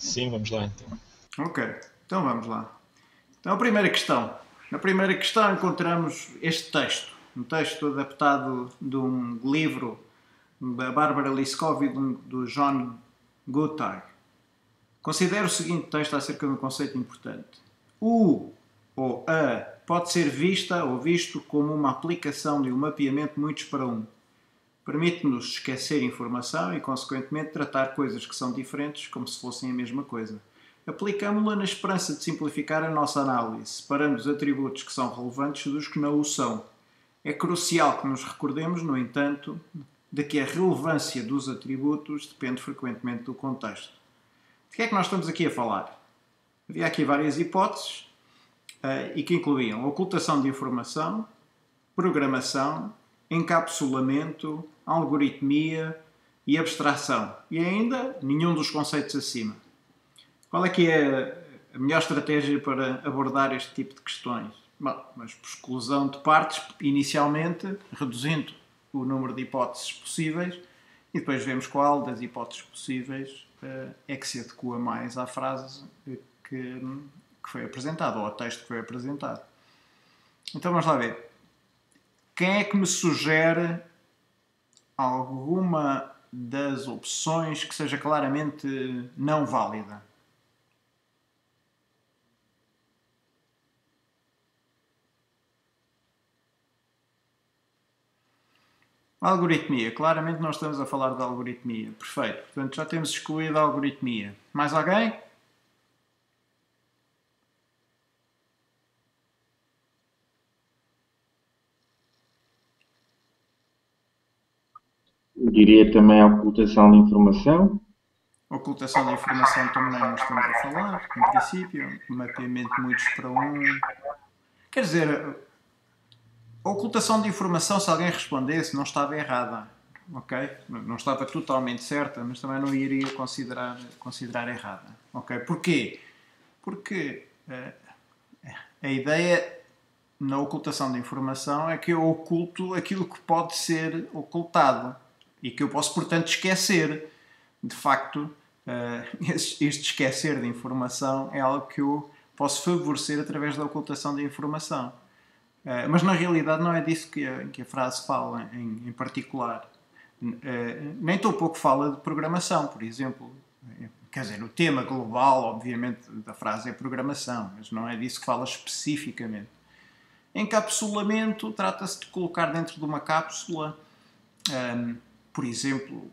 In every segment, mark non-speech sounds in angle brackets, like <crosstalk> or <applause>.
Sim, vamos lá então. Ok, então vamos lá. Então, a primeira questão. Na primeira questão encontramos este texto, um texto adaptado de um livro da Bárbara e do John Guttag. Considero o seguinte texto acerca de um conceito importante. O ou a pode ser vista ou visto como uma aplicação de um mapeamento muitos para um. Permite-nos esquecer informação e, consequentemente, tratar coisas que são diferentes como se fossem a mesma coisa. Aplicámo-la na esperança de simplificar a nossa análise, separando os atributos que são relevantes dos que não o são. É crucial que nos recordemos, no entanto, de que a relevância dos atributos depende frequentemente do contexto. De que é que nós estamos aqui a falar? Havia aqui várias hipóteses uh, e que incluíam ocultação de informação, programação, encapsulamento, algoritmia e abstração. E ainda nenhum dos conceitos acima. Qual é que é a melhor estratégia para abordar este tipo de questões? Bom, mas por exclusão de partes, inicialmente, reduzindo o número de hipóteses possíveis e depois vemos qual das hipóteses possíveis uh, é que se adequa mais à frase que, que foi apresentada, ou ao texto que foi apresentado. Então vamos lá ver. Quem é que me sugere alguma das opções que seja claramente não válida? Algoritmia. Claramente nós estamos a falar de algoritmia. Perfeito. Portanto, já temos excluído a algoritmia. Mais alguém? Diria também a ocultação de informação. Ocultação de informação também não estamos a falar, em princípio. Mapeamento muitos para um. Quer dizer, ocultação de informação, se alguém respondesse, não estava errada. Ok? Não estava totalmente certa, mas também não iria considerar, considerar errada. Ok? Porquê? Porque uh, a ideia na ocultação de informação é que eu oculto aquilo que pode ser ocultado e que eu posso, portanto, esquecer. De facto, <laughs> uh, este esquecer de informação é algo que eu posso favorecer através da ocultação de informação. Uh, mas na realidade não é disso que a, frase fala em, em particular. Uh, nem tão pouco fala de programação, por exemplo. Quer dizer, o tema global, obviamente, da frase é programação, mas não é disso que fala especificamente. Encapsulamento trata-se de colocar dentro de uma cápsula, um, ehm, por exemplo,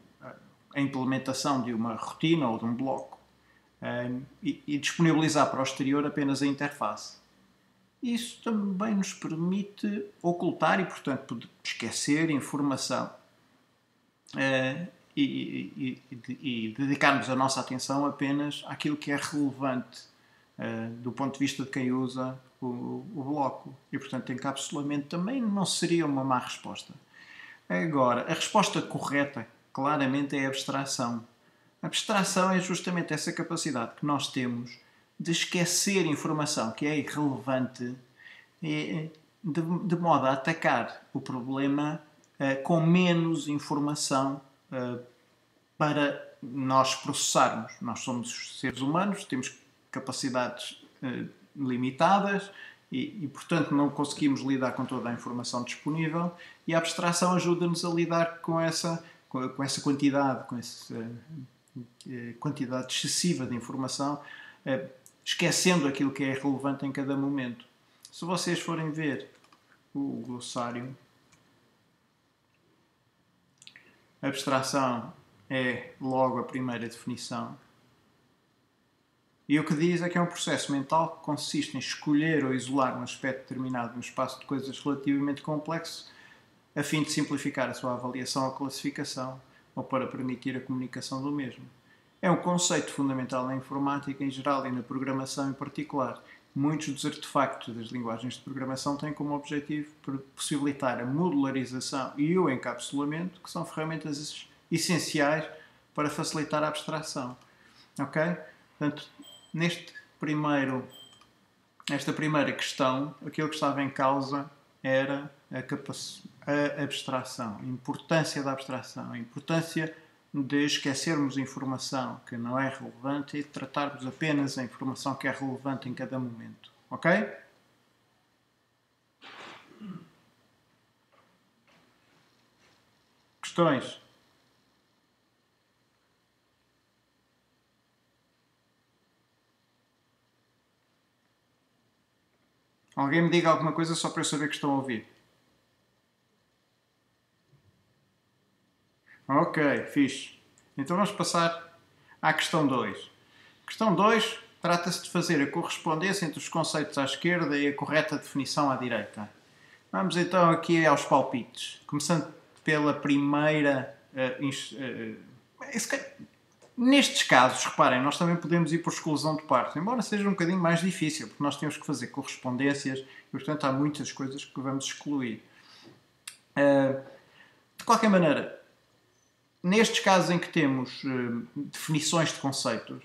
a implementação de uma rotina ou de um bloco ehm, e, e disponibilizar para o exterior apenas a interface. Isso também nos permite ocultar e, portanto, esquecer informação uh, e, e, e, dedicarmos a nossa atenção apenas àquilo que é relevante uh, do ponto de vista de quem usa o, o bloco. E, portanto, encapsulamento também não seria uma má resposta. Agora, a resposta correta, claramente, é a abstração. A abstração é justamente essa capacidade que nós temos de esquecer informação que é irrelevante de, de modo a atacar o problema uh, com menos informação uh, para nós processarmos. Nós somos seres humanos, temos capacidades limitadas e, e, portanto, não conseguimos lidar com toda a informação disponível e a abstração ajuda-nos a lidar com essa, com, essa quantidade, com essa quantidade excessiva de informação esquecendo aquilo que é relevante em cada momento. Se vocês forem ver o glossário, abstração é logo a primeira definição. E o que diz é que é um processo mental que consiste em escolher ou isolar um aspecto determinado no espaço de coisas relativamente complexo, a fim de simplificar a sua avaliação ou classificação, ou para permitir a comunicação do mesmo. É um conceito fundamental na informática em geral e na programação em particular. Muitos dos artefactos das linguagens de programação têm como objetivo possibilitar a modularização e o encapsulamento, que são ferramentas essenciais para facilitar a abstração. Ok? Portanto, neste primeiro, nesta primeira questão, aquilo que estava em causa era a, a abstração, a importância da abstração, a importância de esquecermos informação que não é relevante e tratarmos apenas a informação que é relevante em cada momento. Ok? Questões? Alguém me diga alguma coisa só para eu saber que estão a ouvir. Ok, fixe. Então vamos passar à questão 2. Questão 2 trata-se de fazer a correspondência entre os conceitos à esquerda e a correta definição à direita. Vamos então aqui aos palpites. Começando pela primeira. Uh, uh, nestes casos, reparem, nós também podemos ir por exclusão de parte, embora seja um bocadinho mais difícil, porque nós temos que fazer correspondências e, portanto, há muitas coisas que vamos excluir. Uh, de qualquer maneira, nestes casos em que temos uh, definições de conceitos,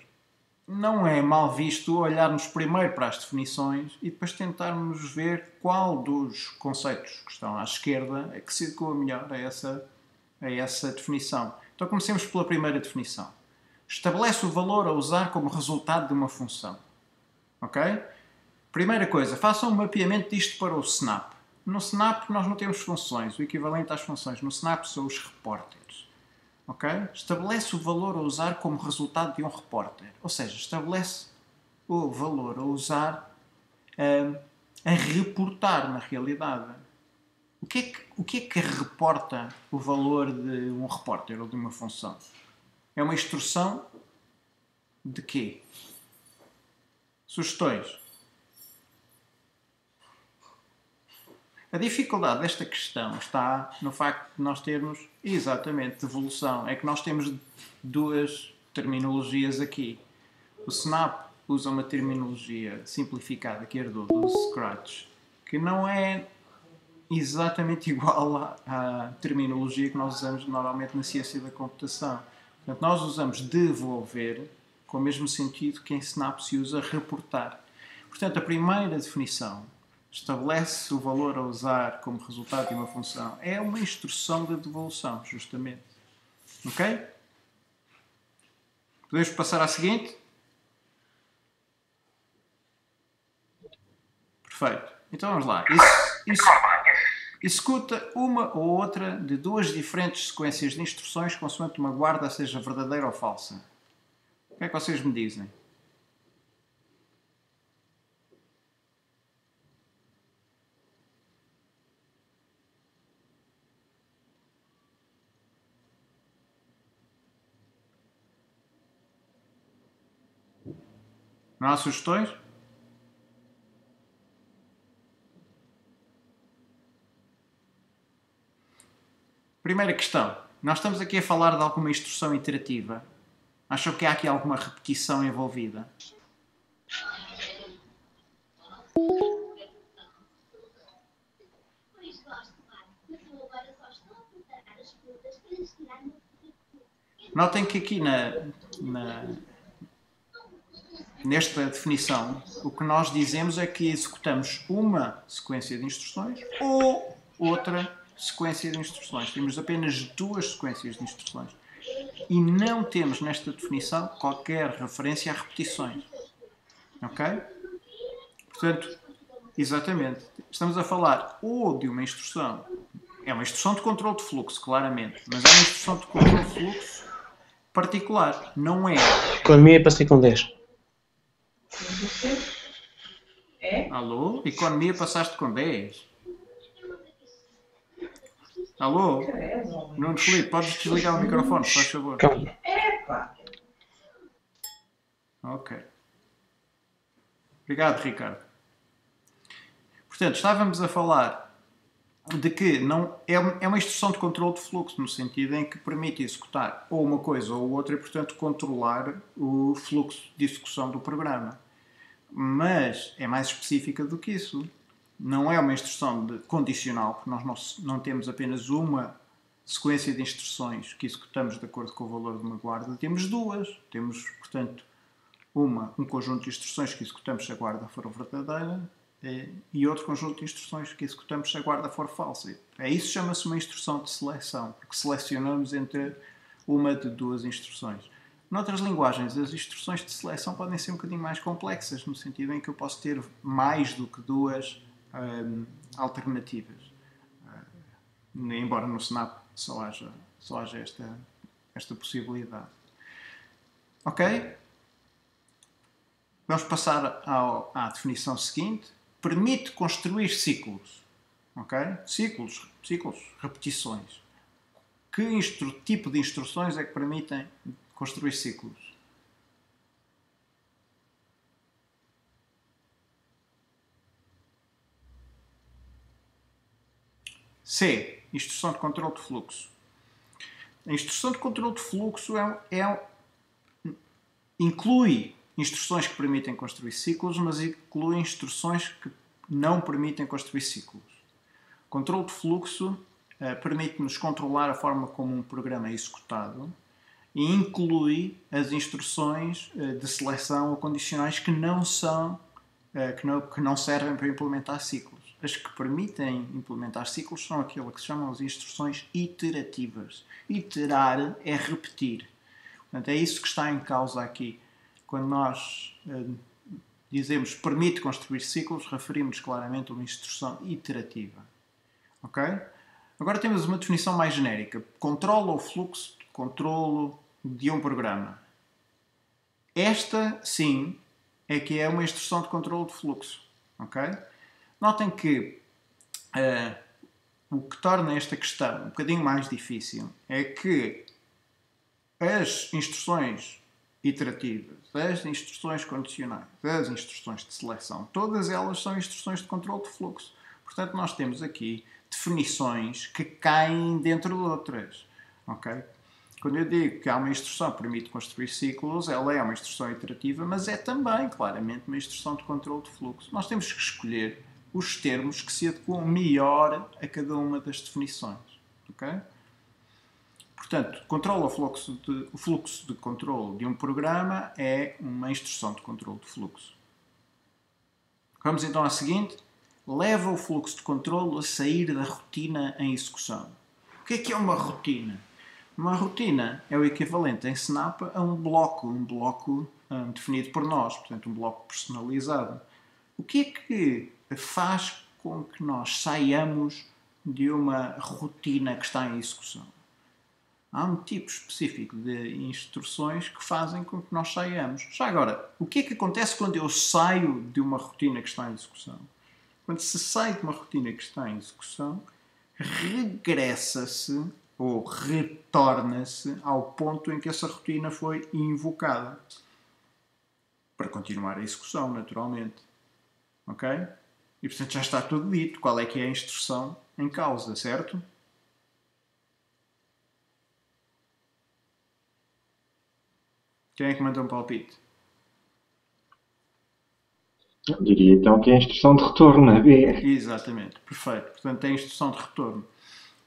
não é mal visto olharmos primeiro para as definições e depois tentarmos ver qual dos conceitos que estão à esquerda é que se adequa melhor a essa, a essa definição. Então comecemos pela primeira definição. Estabelece o valor a usar como resultado de uma função. Ok? Primeira coisa, façam um mapeamento disto para o Snap. No Snap nós não temos funções, o equivalente às funções. No Snap são os repórteres okay? estabelece o valor a usar como resultado de um repórter. Ou seja, estabelece o valor a usar uh, a reportar na realidade. O que, é que, o que é que reporta o valor de um repórter ou de uma função? É uma instrução de quê? Sugestões? A dificuldade desta questão está no facto de nós termos exatamente devolução. É que nós temos duas terminologias aqui. O Snap usa uma terminologia simplificada que herdou do Scratch, que não é exatamente <laughs> igual à, à, terminologia que nós usamos normalmente na ciência da computação. Portanto, nós usamos devolver com o mesmo sentido que em Snap se usa reportar. Portanto, a primeira definição estabelece o valor a usar como resultado de uma função. É uma instrução de devolução, justamente. Ok? Podemos passar à seguinte? Perfeito. Então vamos lá. Isso, isso, executa uma ou outra de duas diferentes sequências de instruções consoante uma guarda seja verdadeira ou falsa. O que é que vocês me dizem? Não há sugestões? Primeira questão. Nós estamos aqui a falar de alguma instrução interativa. Acham que há aqui alguma repetição envolvida? Notem que aqui na, na, nesta definição, o que nós dizemos é que executamos uma sequência de instruções ou outra sequência de instruções. Temos apenas duas sequências de instruções. E não temos nesta definição qualquer referência a repetições. Ok? Portanto, exatamente. Estamos a falar ou de uma instrução. É uma instrução de controle de fluxo, claramente. Mas é uma instrução de controle de fluxo particular. Não é. Economia passei com 10. É? Alô? Economia passaste com 10? Alô? Nuno Felipe, podes desligar o microfone, faz favor. Epa! Ok. Obrigado, Ricardo. Portanto, estávamos a falar de que não é, é uma instrução de controle de fluxo, no sentido em que permite executar ou uma coisa ou outra e, portanto, controlar o fluxo de execução do programa. Mas é mais específica do que isso. Não é uma instrução de condicional, porque nós não, não temos apenas uma sequência de instruções que executamos de acordo com o valor de uma guarda, temos duas. Temos, portanto, uma, um conjunto de instruções que executamos se a guarda for verdadeira é, e outro conjunto de instruções que executamos se a guarda for falsa. É isso chama-se uma instrução de seleção, porque selecionamos entre uma de duas instruções. Noutras linguagens, as instruções de seleção podem ser um bocadinho mais complexas, no sentido em que eu posso ter mais do que duas hum, alternativas. Uh, embora no Snap só haja, só haja esta, esta possibilidade. Ok? Vamos passar ao, à definição seguinte. Permite construir ciclos. Ok? Ciclos, ciclos, repetições. Que tipo de instruções é que permitem construir ciclos? C. Instrução de controle de fluxo. A instrução de controle de fluxo é, é, inclui instruções que permitem construir ciclos, mas inclui instruções que não permitem construir ciclos. Controle de fluxo uh, permite-nos controlar a forma como um programa é executado e inclui as instruções uh, de seleção ou condicionais que não são uh, que, não, que não servem para implementar ciclos. As que permitem implementar ciclos são aquelas que se chamam as instruções iterativas. Iterar é repetir. Portanto, é isso que está em causa aqui quando nós uh, dizemos permite construir ciclos, referimos claramente a uma instrução iterativa. Ok? Agora temos uma definição mais genérica. Controla o fluxo de controlo de um programa. Esta, sim, é que é uma instrução de controle de fluxo. Ok? Notem que uh, o que torna esta questão um bocadinho mais difícil é que as instruções iterativas, as instruções condicionais, as instruções de seleção, todas elas são instruções de controle de fluxo. Portanto, nós temos aqui definições que caem dentro de outras. Okay? Quando eu digo que há uma instrução que permite construir ciclos, ela é uma instrução iterativa, mas é também, claramente, uma instrução de controle de fluxo. Nós temos que escolher os termos que se adequam melhor a cada uma das definições. Okay? Portanto, controla o fluxo, de, o fluxo de controle de um programa é uma instrução de controle de fluxo. Vamos então à seguinte. Leva o fluxo de controle a sair da rotina em execução. O que é que é uma rotina? Uma rotina é o equivalente em Snap a um bloco, um bloco um, definido por nós, portanto, um bloco personalizado. O que é que faz com que nós saiamos de uma rotina que está em execução? há um tipo específico de instruções que fazem com que nós saiamos. Já agora, o que é que acontece quando eu saio de uma rotina que está em execução? Quando se sai de uma rotina que está em execução, regressa-se ou retorna-se ao ponto em que essa rotina foi invocada. Para continuar a execução, naturalmente. Ok? E portanto já está tudo dito. Qual é que é a instrução em causa, certo? Quem é que manda um palpite? Eu diria então que é a instrução de retorno, a B. Exatamente, perfeito. Portanto, é a instrução de retorno.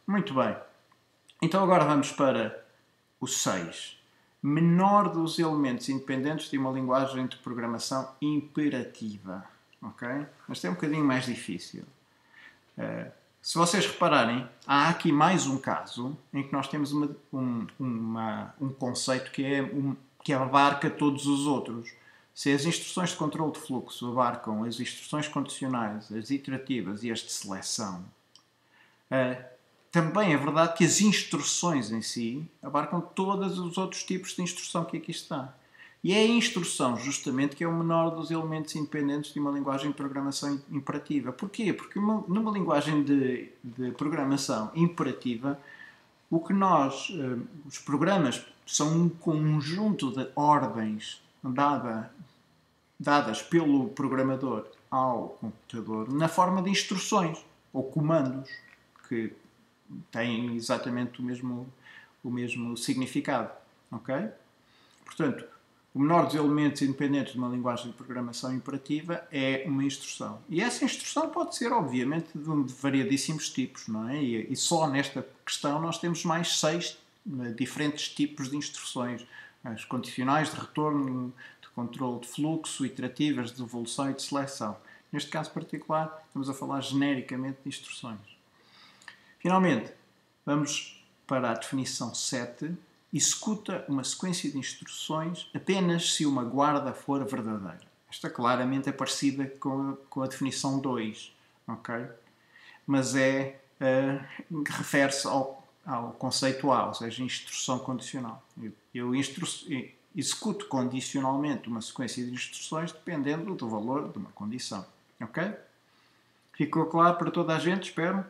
Muito bem. Então agora vamos para o 6. Menor dos elementos independentes de uma linguagem de programação imperativa. Ok? Mas é um bocadinho mais difícil. Uh, se vocês repararem, há aqui mais um caso em que nós temos uma, um, uma, um conceito que é um, que abarca todos os outros. Se as instruções de controle de fluxo abarcam as instruções condicionais, as iterativas e as de seleção, uh, também é verdade que as instruções em si abarcam todos os outros tipos de instrução que aqui está. E é a instrução, justamente, que é o menor dos elementos independentes de uma linguagem de programação imperativa. Porquê? Porque uma, numa linguagem de, de programação imperativa, o que nós, uh, os programas são um conjunto de ordens dada, dadas pelo programador ao computador na forma de instruções ou comandos que têm exatamente o mesmo, o mesmo significado. Ok? Portanto, o menor dos elementos independentes de uma linguagem de programação imperativa é uma instrução. E essa instrução pode ser, obviamente, de, de variadíssimos tipos, não é? E, e, só nesta questão nós temos mais seis eh, diferentes tipos de instruções. As condicionais de retorno, de controle de fluxo, iterativas, de evolução e de seleção. Neste caso particular, estamos a falar genericamente de instruções. Finalmente, vamos para a definição 7. Executa uma sequência de instruções apenas se uma guarda for verdadeira. Esta claramente é parecida com a, com a definição 2, ok? Mas é, uh, refere-se ao, ao conceito A, ou seja, instrução condicional. Eu, eu instru executo condicionalmente uma sequência de instruções dependendo do valor de uma condição, ok? Ficou claro para toda a gente, espero?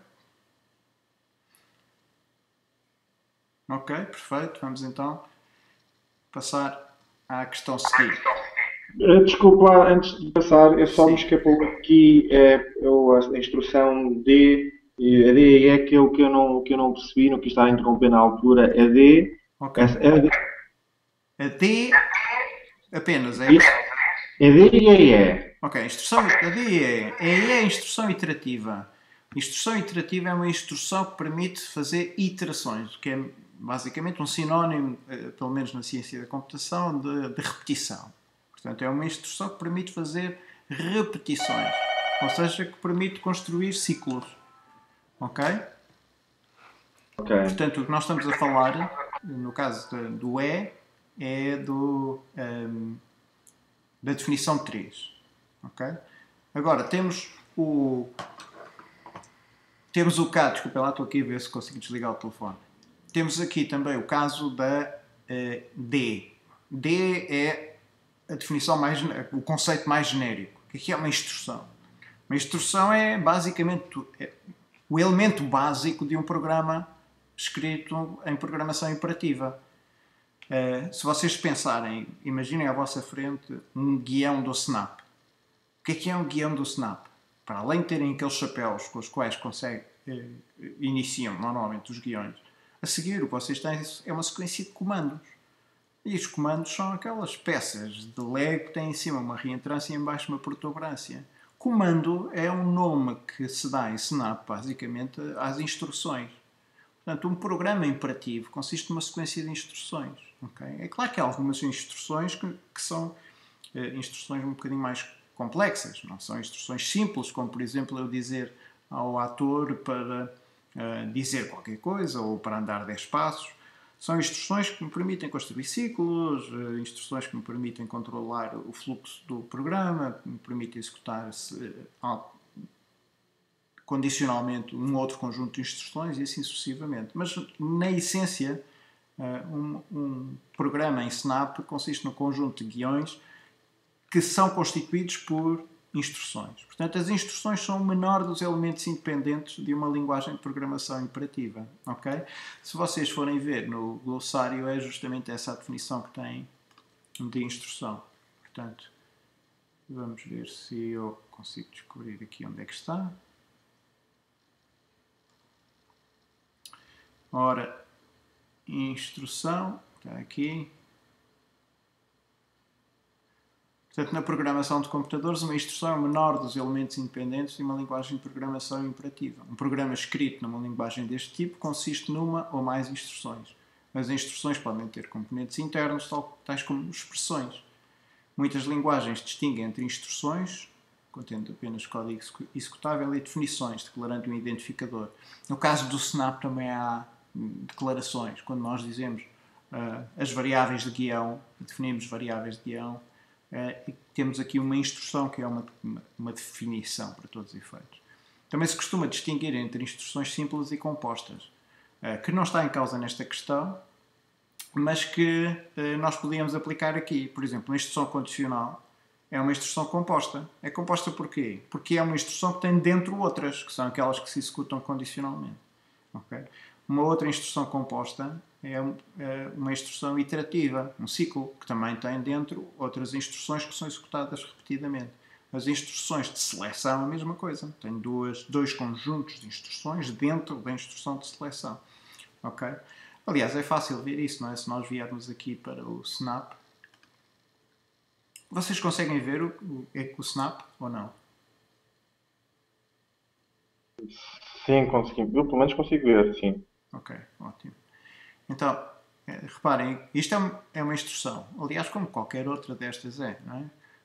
Ok, perfeito. Vamos então passar à questão seguinte. Eh, desculpa, antes de passar, eu só Sim. me escapou aqui é, a instrução D. A D é aquilo que eu não, que eu não percebi, no que está a interromper na altura. A D. Ok. A, a, D, a D apenas, é isso? A D e a E. Ok, a instrução, a D e a E. A E é a instrução iterativa. Instrução iterativa é uma instrução que permite fazer iterações, que é basicamente um sinónimo, eh, pelo menos na ciência da computação, de, de, repetição. Portanto, é uma instrução que permite fazer repetições, ou seja, que permite construir ciclos. Ok? Ok. Portanto, o que nós estamos a falar, no caso do E, é do, um, ehm, da definição 3. Ok? Agora, temos o. Temos o K, desculpa lá, estou aqui a ver se consigo desligar o telefone. Temos aqui também o caso da uh, D. D é a definição mais, o conceito mais genérico. O que é, é uma instrução? Uma instrução é basicamente é o elemento básico de um programa escrito em programação imperativa. Uh, se vocês pensarem, imaginem à vossa frente um guião do Snap. O que é que é um guião do Snap? Para além de terem aqueles chapéus com os quais consegue, uh, iniciam normalmente os guiões, a seguir, o que vocês têm é uma sequência de comandos. E os comandos são aquelas peças de Lego que têm em cima uma reentrância e em baixo uma protuberância. Comando é um nome que se dá em Snap, basicamente, às instruções. Portanto, um programa imperativo consiste numa sequência de instruções. Okay? É claro que há algumas instruções que, que são eh, instruções um bocadinho mais complexas. Não são instruções simples, como, por exemplo, eu dizer ao ator para uh, dizer qualquer coisa ou para andar 10 passos. São instruções que me permitem construir ciclos, uh, instruções que me permitem controlar o fluxo do programa, que me permitem executar uh, condicionalmente um outro conjunto de instruções e assim sucessivamente. Mas, na essência, um, um programa em Snap consiste num conjunto de guiões que são constituídos por instruções. Portanto, as instruções são o menor dos elementos independentes de uma linguagem de programação imperativa. Ok? Se vocês forem ver no glossário, é justamente essa a definição que tem de instrução. Portanto, vamos ver se eu consigo descobrir aqui onde é que está. Ora, instrução, está aqui. Portanto, na programação de computadores, uma instrução é o menor dos elementos independentes de uma linguagem de programação imperativa. Um programa escrito numa linguagem deste tipo consiste numa ou mais instruções. As instruções podem ter componentes internos, tais como expressões. Muitas linguagens distinguem entre instruções, contendo apenas código executável, e definições, declarando um identificador. No caso do Snap também há declarações. Quando nós dizemos uh, as variáveis de guião, definimos variáveis de guião, e temos aqui uma instrução que é uma, uma, uma, definição para todos os efeitos. Também se costuma distinguir entre instruções simples e compostas, eh, que não está em causa nesta questão, mas que eh, nós podíamos aplicar aqui. Por exemplo, uma instrução condicional é uma instrução composta. É composta porquê? Porque é uma instrução que tem dentro outras, que são aquelas que se executam condicionalmente. Okay? Uma outra instrução composta é, é uma instrução iterativa, um ciclo, que também tem dentro outras instruções que são executadas repetidamente. As instruções de seleção a mesma coisa. Tem duas, dois conjuntos de instruções dentro da instrução de seleção. Ok? Aliás, é fácil ver isso, não é? Se nós viermos aqui para o Snap. Vocês conseguem ver o, o, o Snap ou não? Sim, conseguimos. Eu pelo menos consigo ver, sim. Ok, ótimo. Então, é, reparem, isto é, é uma instrução. Aliás, como qualquer outra destas é, não é?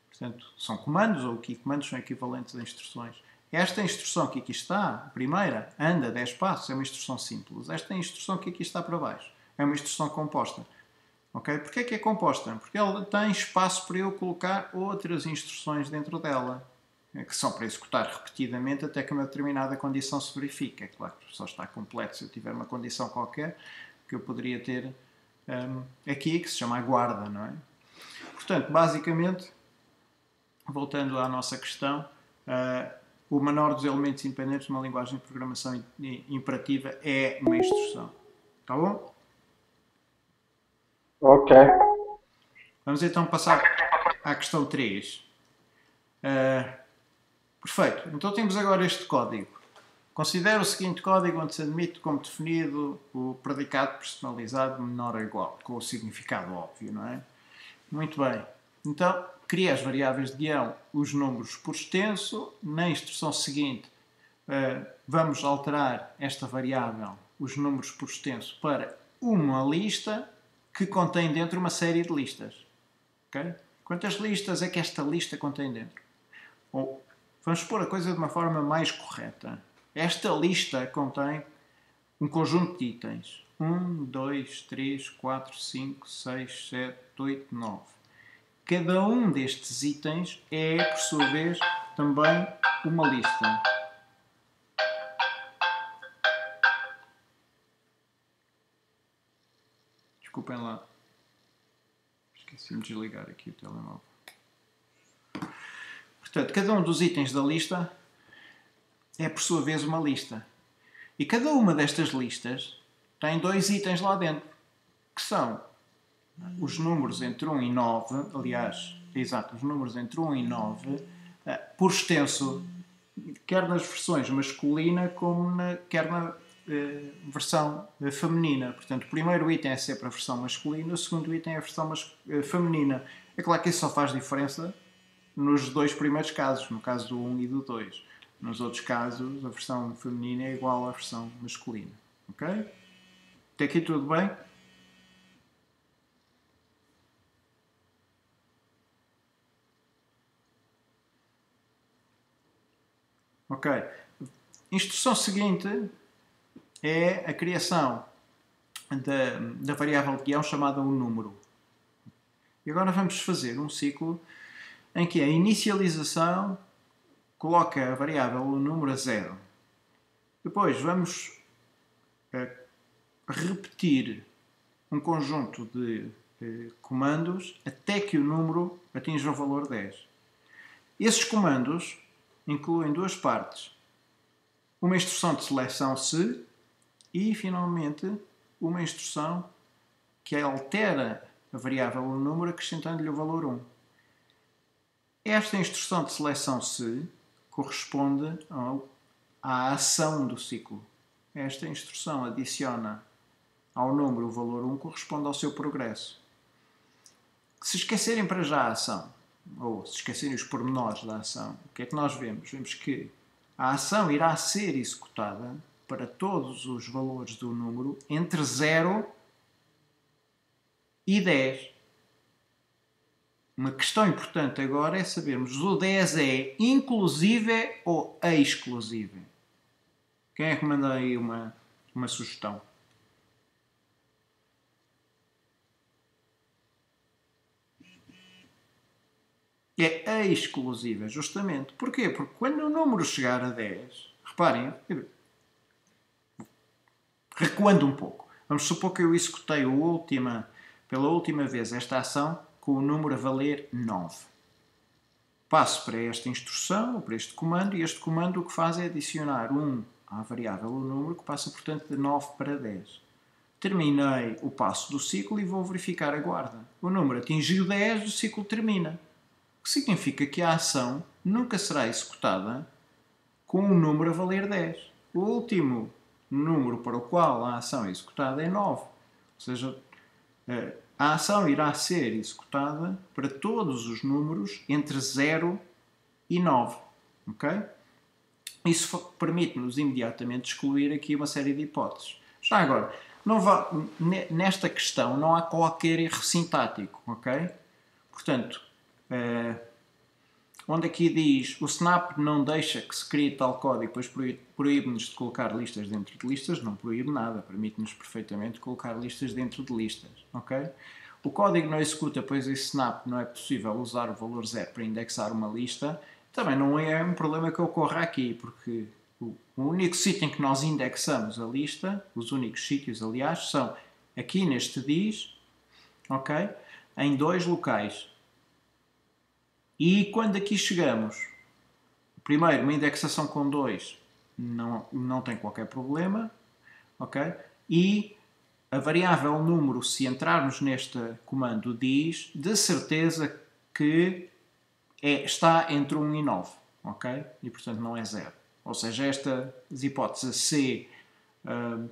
Portanto, são comandos, ou que comandos são equivalentes a instruções. Esta instrução que aqui está, a primeira, anda 10 passos, é uma instrução simples. Esta instrução que aqui está para baixo é uma instrução composta. Ok? Porquê é que é composta? Porque ela tem espaço para eu colocar outras instruções dentro dela, eh, que são para executar repetidamente até que uma determinada condição se verifique. É claro que só está completo se eu tiver uma condição qualquer que eu poderia ter um, aqui, que se chama a guarda, não é? Portanto, basicamente, voltando à nossa questão, uh, o menor dos elementos independentes de uma linguagem de programação imperativa é uma instrução. Tá bom? Ok. Vamos então passar à questão 3. Uh, ah, perfeito. Então temos agora este código. Considera o seguinte código onde se admite como definido o predicado personalizado menor ou igual, com o significado óbvio, não é? Muito bem. Então, cria as variáveis de guião, os números por extenso. Na instrução seguinte, uh, vamos alterar esta variável, os números por extenso, para uma lista que contém dentro uma série de listas. Okay? Quantas listas é que esta lista contém dentro? Ou, vamos pôr a coisa de uma forma mais correta. Esta lista contém um conjunto de itens. 1, 2, 3, 4, 5, 6, 7, 8, 9. Cada um destes itens é, por sua vez, também uma lista. Desculpem lá. Esqueci-me de desligar aqui o telemóvel. Portanto, cada um dos itens da lista é, por sua vez, uma lista. E cada uma destas listas tem dois itens lá dentro, que são os números entre 1 e 9, aliás, exato, os números entre 1 e 9, eh, por extenso, quer nas versões masculina como na, quer na eh, versão eh, feminina. Portanto, o primeiro item é sempre a versão masculina, o segundo item é a versão eh, feminina. É claro que isso só faz diferença nos dois primeiros casos, no caso do 1 e do 2. Nos outros casos, a versão feminina é igual à versão masculina. Ok? Até aqui tudo bem? Ok. Instrução seguinte é a criação da, da variável guião chamada o número. E agora vamos fazer um ciclo em que a inicialização coloca a variável o número a zero. Depois vamos uh, repetir um conjunto de uh, comandos até que o número atinja o valor 10. Esses comandos incluem duas partes. Uma instrução de seleção se e, finalmente, uma instrução que altera a variável o número acrescentando-lhe o valor 1. Esta instrução de seleção se corresponde ao, à ação do ciclo. Esta instrução adiciona ao número o valor 1 corresponde ao seu progresso. Se esquecerem para já a ação, ou se esquecerem os pormenores da ação, o que é que nós vemos? Vemos que a ação irá ser executada para todos os valores do número entre 0 e 10. Uma questão importante agora é sabermos o 10 é inclusive ou exclusive. Quem é que manda aí uma, uma sugestão? É exclusiva, justamente. Porquê? Porque quando o número chegar a 10, reparem, Recuando um pouco. Vamos supor que eu executei última, pela última vez esta ação com o número a valer 9. Passo para esta instrução, para este comando, e este comando o que faz é adicionar 1 à variável o número, que passa, portanto, de 9 para 10. Terminei o passo do ciclo e vou verificar a guarda. O número atingiu 10, o ciclo termina. O que significa que a ação nunca será executada com um número a valer 10. O último número para o qual a ação é executada é 9. Ou seja, eh, a ação irá ser executada para todos os números entre 0 e 9. Okay? Isso permite-nos imediatamente excluir aqui uma série de hipóteses. Já agora, nesta questão não há qualquer erro sintático, ok? Portanto, eh, onde aqui diz o Snap não deixa que se crie tal código, depois proíbe-nos de colocar listas dentro de listas, não proíbe nada, permite-nos perfeitamente colocar listas dentro de listas, ok? O código não executa, pois em Snap não é possível usar o valor zero para indexar uma lista, também não é um problema que ocorra aqui, porque o único sítio em que nós indexamos a lista, os únicos sítios, aliás, são aqui neste diz, ok? Em dois locais. E quando aqui chegamos, primeiro, uma indexação com 2 não, não tem qualquer problema, ok? E a variável número, se entrarmos neste comando diz, de certeza que é, está entre 1 e 9, ok? E portanto não é 0. Ou seja, estas hipóteses C uh,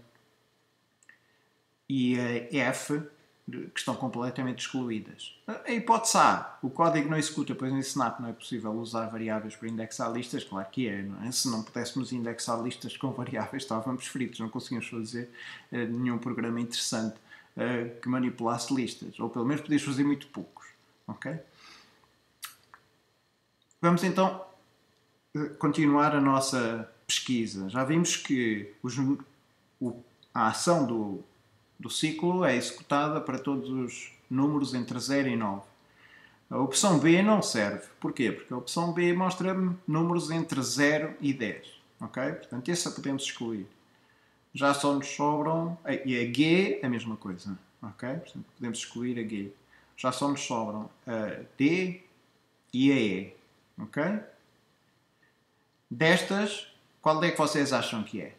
e F que estão completamente excluídas. A hipótese A, o código não executa, pois em Snap não é possível usar variáveis para indexar listas, claro que é, não é? Se não pudéssemos indexar listas com variáveis, estávamos fritos, não conseguimos fazer uh, nenhum programa interessante uh, que manipulasse listas, ou pelo menos podias fazer muito poucos, ok? Vamos então eh, continuar a nossa pesquisa. Já vimos que os, o, a ação do, do ciclo é executada para todos os números entre 0 e 9. A opção B não serve. Porquê? Porque a opção B mostra-me números entre 0 e 10. Ok? Portanto, essa podemos excluir. Já só nos sobram. E a G, a mesma coisa. Ok? Portanto, podemos excluir a G. Já só nos sobram a D e a E. Ok? Destas, qual é que vocês acham que é?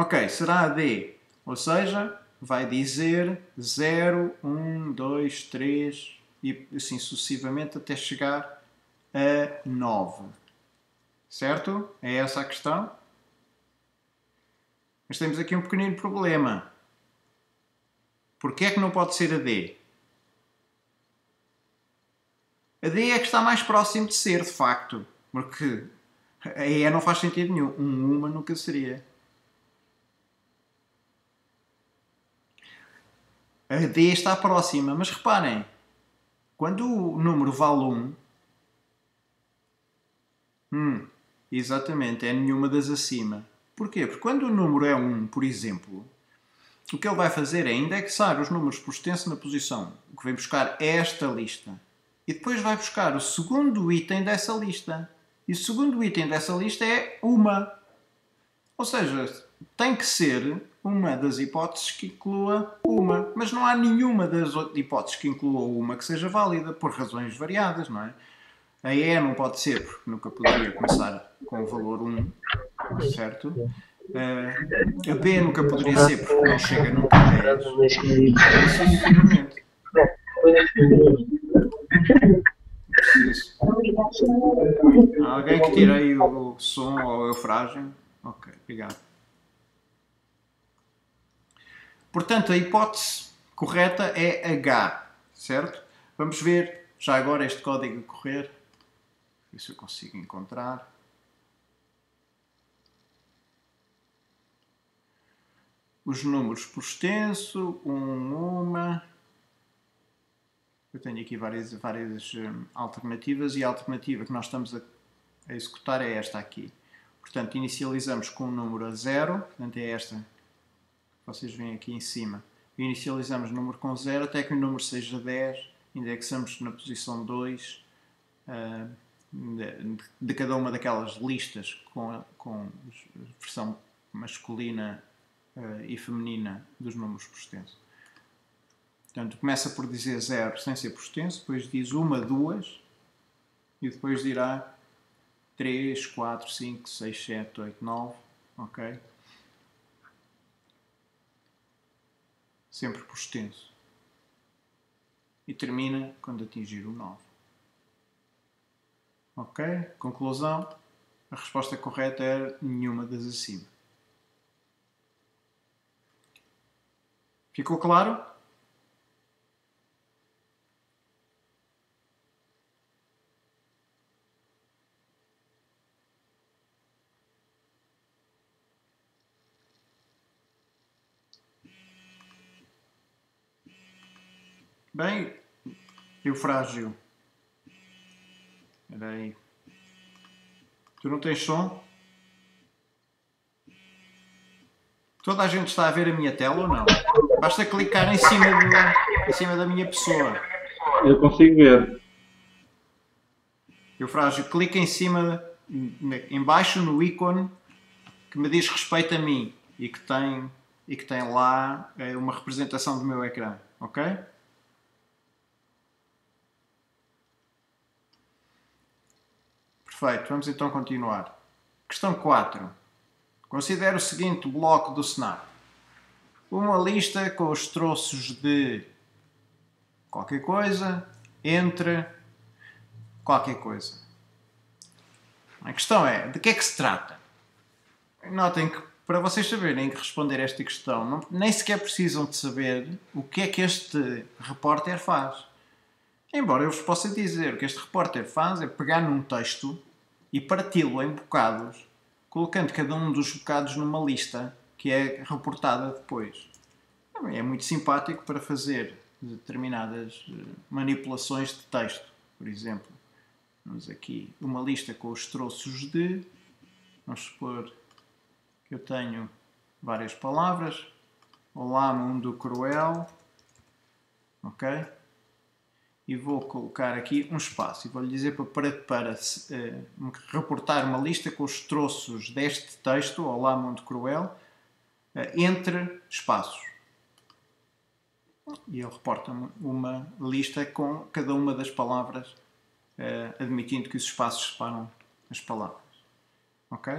Ok, será a D. Ou seja, vai dizer 0, 1, 2, 3 e assim sucessivamente até chegar a 9. Certo? É essa a questão? Mas temos aqui um pequenino problema. Porquê é que não pode ser a D? A D é que está mais próximo de ser, de facto. Porque a E não faz sentido nenhum. Um uma nunca seria. A D está próxima, mas reparem, quando o número vale 1, hum, exatamente, é nenhuma das acima. Porquê? Porque quando o número é 1, por exemplo, o que ele vai fazer é indexar os números por extenso na posição, o que vem buscar esta lista. E depois vai buscar o segundo item dessa lista. E o segundo item dessa lista é uma. Ou seja, tem que ser uma das hipóteses que inclua uma, mas não há nenhuma das hipóteses que inclua uma que seja válida, por razões variadas, não é? A E não pode ser, porque nunca poderia começar com o valor 1, certo? Uh, a B nunca poderia ser, porque não chega nunca a 10. Sucessivamente. Há alguém que tire aí o som ou a eufragem? Ok, obrigado. Portanto, a hipótese correta é H, certo? Vamos ver já agora este código a correr. Ver se eu consigo encontrar. Os números por extenso, um, uma. Eu tenho aqui várias, várias hum, alternativas e a alternativa que nós estamos a, a executar é esta aqui. Portanto, inicializamos com o número a zero, portanto é esta vocês veem aqui em cima. Inicializamos o número com 0 até que o número seja 10, indexamos na posição 2 uh, ah, de, cada uma daquelas listas com, versão masculina uh, e feminina dos números por extenso. Portanto, começa por dizer 0 sem ser por extenso, depois diz uma, duas e depois dirá 3, 4, 5, 6, 7, 8, 9. Ok? Sempre por extenso. E termina quando atingir o 9. Ok? Conclusão. A resposta correta é nenhuma das acima. Ficou claro? Bem, Eufrágio. Espera aí. Tu não tens som? Toda a gente está a ver a minha tela ou não? Basta clicar em cima, do, em cima da minha pessoa. Eu consigo ver. Eufrágio, clica em cima, em baixo no ícone que me diz respeito a mim e que tem, e que tem lá é, uma representação do meu ecrã. Ok? Perfeito, vamos então continuar. Questão 4. Considere o seguinte bloco do Snap. Uma lista com os troços de qualquer coisa entre qualquer coisa. A questão é, de que é que se trata? Notem que para vocês saberem que responder esta questão, não, nem sequer precisam de saber o que é que este repórter faz. Embora eu vos possa dizer o que este repórter faz é pegar num texto e parti-lo em bocados, colocando cada um dos bocados numa lista que é reportada depois. É muito simpático para fazer determinadas eh, manipulações de texto. Por exemplo, vamos aqui uma lista com os troços de. Vamos supor que eu tenho várias palavras. Olá, mundo cruel. Ok? E vou colocar aqui um espaço e vou-lhe dizer para, para, uh, reportar uma lista com os troços deste texto, Olá Mundo Cruel, uh, entre espaços. E ele reporta uma lista com cada uma das palavras, uh, admitindo que os espaços separam as palavras. Ok?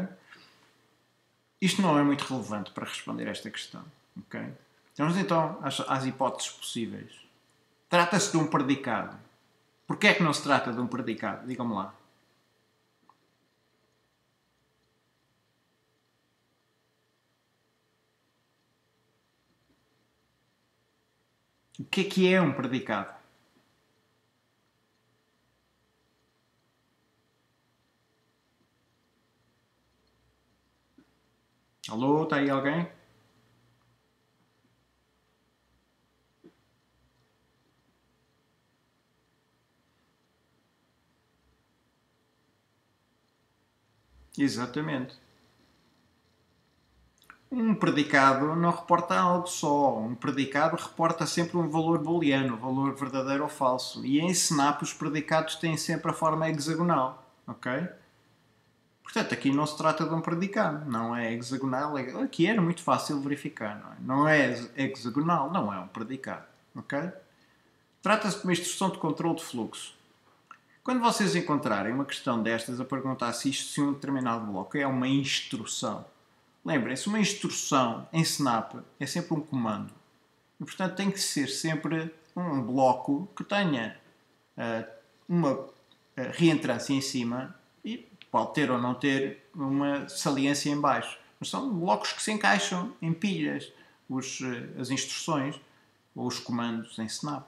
Isto não é muito relevante para responder esta questão. Ok? Vamos então às, às hipóteses possíveis. Trata-se de um predicado. Porquê é que não se trata de um predicado? Digam-me lá. O que é que é um predicado? Alô, está aí alguém? Exatamente. Um predicado não reporta algo só. Um predicado reporta sempre um valor booleano, valor verdadeiro ou falso. E em Snap os predicados têm sempre a forma hexagonal. Ok? Portanto, aqui não se trata de um predicado. Não é hexagonal. Aqui era muito fácil verificar. Não é, não é hexagonal. Não é um predicado. Ok? Trata-se de uma instrução de controle de fluxo. Quando vocês encontrarem uma questão destas a perguntar se isto se um determinado bloco é uma instrução, lembrem-se, uma instrução em Snap é sempre um comando. E, portanto, tem que ser sempre um bloco que tenha uh, uma uh, reentrância em cima e pode ter ou não ter uma saliência em baixo. Mas são blocos que se encaixam em pilhas, os, uh, as instruções ou os comandos em Snap.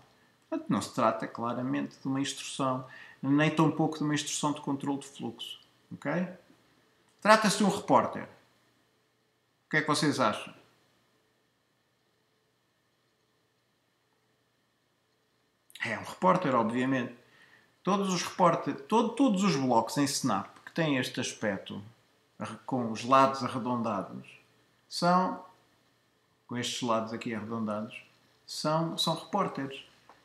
Portanto, não se trata claramente de uma instrução nem tão pouco de uma instrução de controle de fluxo. ok? Trata-se de um repórter. O que é que vocês acham? É um repórter, obviamente. Todos os repórter, todo, todos os blocos em Snap que têm este aspecto com os lados arredondados são, com estes lados aqui arredondados, são, são repórteres.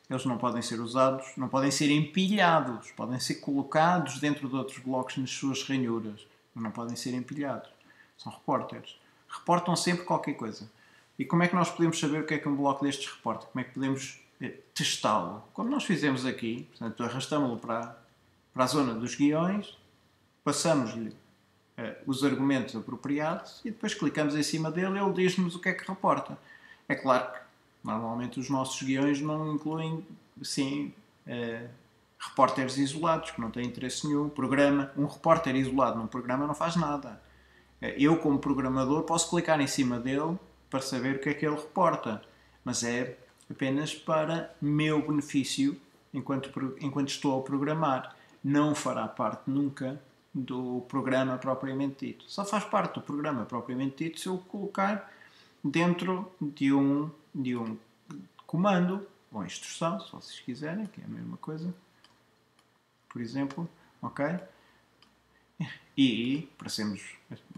Eles não podem ser usados, não podem ser empilhados, podem ser colocados dentro de outros blocos nas suas ranhuras, mas não podem ser empilhados. São repórteres. Reportam sempre qualquer coisa. E como é que nós podemos saber o que é que um bloco destes reporta? Como é que podemos eh, testá-lo? Como nós fizemos aqui, portanto, arrastamos-lo para, para a zona dos guiões, passamos-lhe eh, os argumentos apropriados e depois clicamos em cima dele e ele diz-nos o que é que reporta. É claro que Normalmente os nossos guiões não incluem, sim, uh, repórteres isolados, que não têm interesse nenhum. Programa, um repórter isolado num programa não faz nada. Uh, eu, como programador, posso clicar em cima dele para saber o que é que ele reporta, mas é apenas para meu benefício enquanto, enquanto estou a programar. Não fará parte nunca do programa propriamente dito. Só faz parte do programa propriamente dito se eu colocar dentro de um de um comando ou instrução, se vocês quiserem, que é a mesma coisa. Por exemplo, ok? E, para sermos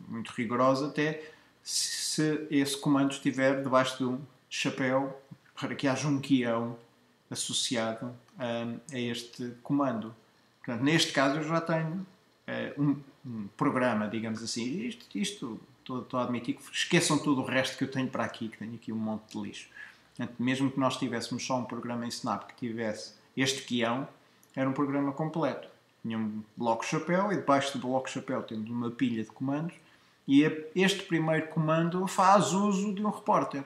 muito rigorosos até, se esse comando estiver debaixo de um chapéu para que haja um guião associado um, a este comando. Portanto, neste caso eu já tenho uh, um, um, programa, digamos assim. Isto, isto estou, estou a admitir que esqueçam tudo o resto que eu tenho para aqui, que tenho aqui um monte de lixo. Portanto, mesmo que nós tivéssemos só um programa em Snap que tivesse este guião, era um programa completo. Tinha um bloco chapéu e debaixo do bloco chapéu temos uma pilha de comandos e este primeiro comando faz uso de um repórter.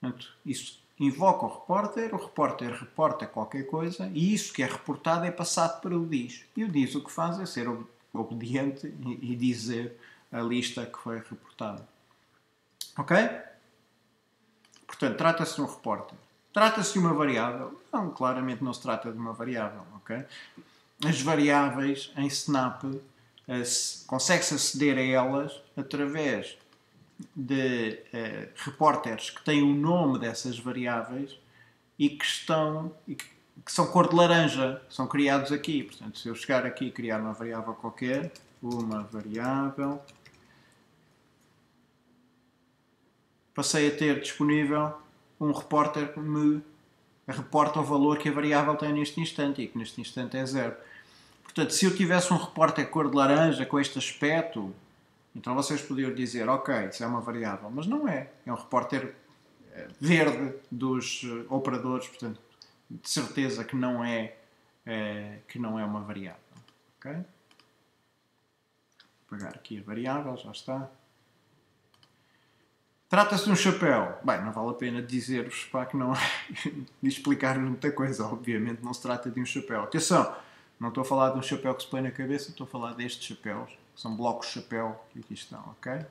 Portanto, isso invoca o repórter, o repórter reporta qualquer coisa e isso que é reportado é passado para o DIS. E o DIS o que faz é ser obediente e dizer a lista que foi reportada. Ok? Portanto, trata-se de um repórter. Trata-se de uma variável? Não, claramente não se trata de uma variável. Ok? As variáveis em Snap consegue-se aceder a elas através de uh, repórteres que têm o nome dessas variáveis e que estão e que, que, são cor de laranja, são criados aqui. Portanto, se eu chegar aqui e criar uma variável qualquer, uma variável, passei a ter disponível um repórter que me reporta o valor que a variável tem neste instante e que neste instante é zero. Portanto, se eu tivesse um repórter cor de laranja com este aspecto, então vocês podiam dizer, ok, isso é uma variável, mas não é. É um repórter eh, verde dos eh, operadores, portanto, de certeza que não é, é que não é uma variável. Ok? Vou pegar aqui a variável, já está. Trata-se de um chapéu. Bem, não vale a pena dizer-vos para que não <laughs> explicar muita coisa. Obviamente não se trata de um chapéu. Atenção, não estou a falar de um chapéu que se põe na cabeça, estou a falar destes chapéus são blocos chapéu que aqui estão, ok?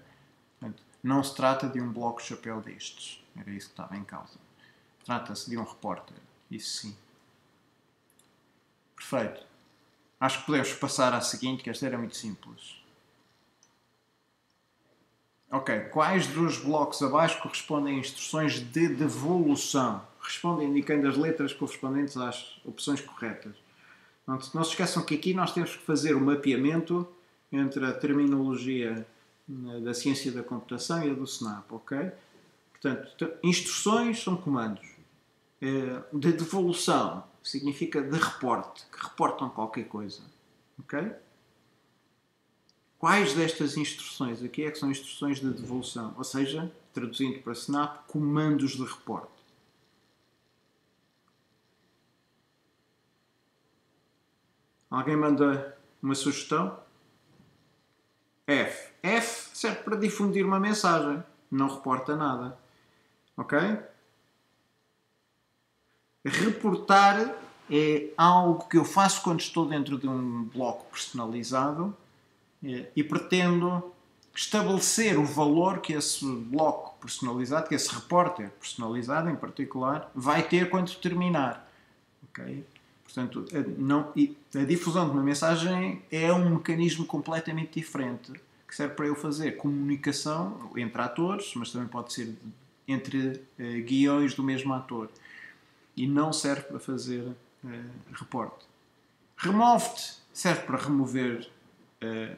Portanto, não se trata de um bloco chapéu destes. Era isso que estava em causa. Trata-se de um repórter. Isso sim. Perfeito. Acho que podemos passar à seguinte, que esta era muito simples. Ok, quais dos blocos abaixo correspondem a instruções de devolução? Respondem indicando as letras correspondentes às opções corretas. Não, não se esqueçam que aqui nós temos que fazer o mapeamento entre a terminologia eh, da ciência da computação e a do SNAP, ok? Portanto, instruções são comandos. Eh, de devolução significa de reporte, que reportam qualquer coisa, ok? Quais destas instruções aqui é que são instruções de devolução? Ou seja, traduzindo para SNAP, comandos de reporte. Alguém manda uma sugestão? F. F serve para difundir uma mensagem, não reporta nada. Ok? Reportar é algo que eu faço quando estou dentro de um bloco personalizado e pretendo estabelecer o valor que esse bloco personalizado, que esse repórter personalizado em particular, vai ter quando terminar. Okay? Portanto, a, não, a difusão de uma mensagem é um mecanismo completamente diferente que serve para eu fazer comunicação entre atores, mas também pode ser entre uh, guiões do mesmo ator. E não serve para fazer uh, reporte. Removed serve para remover uh,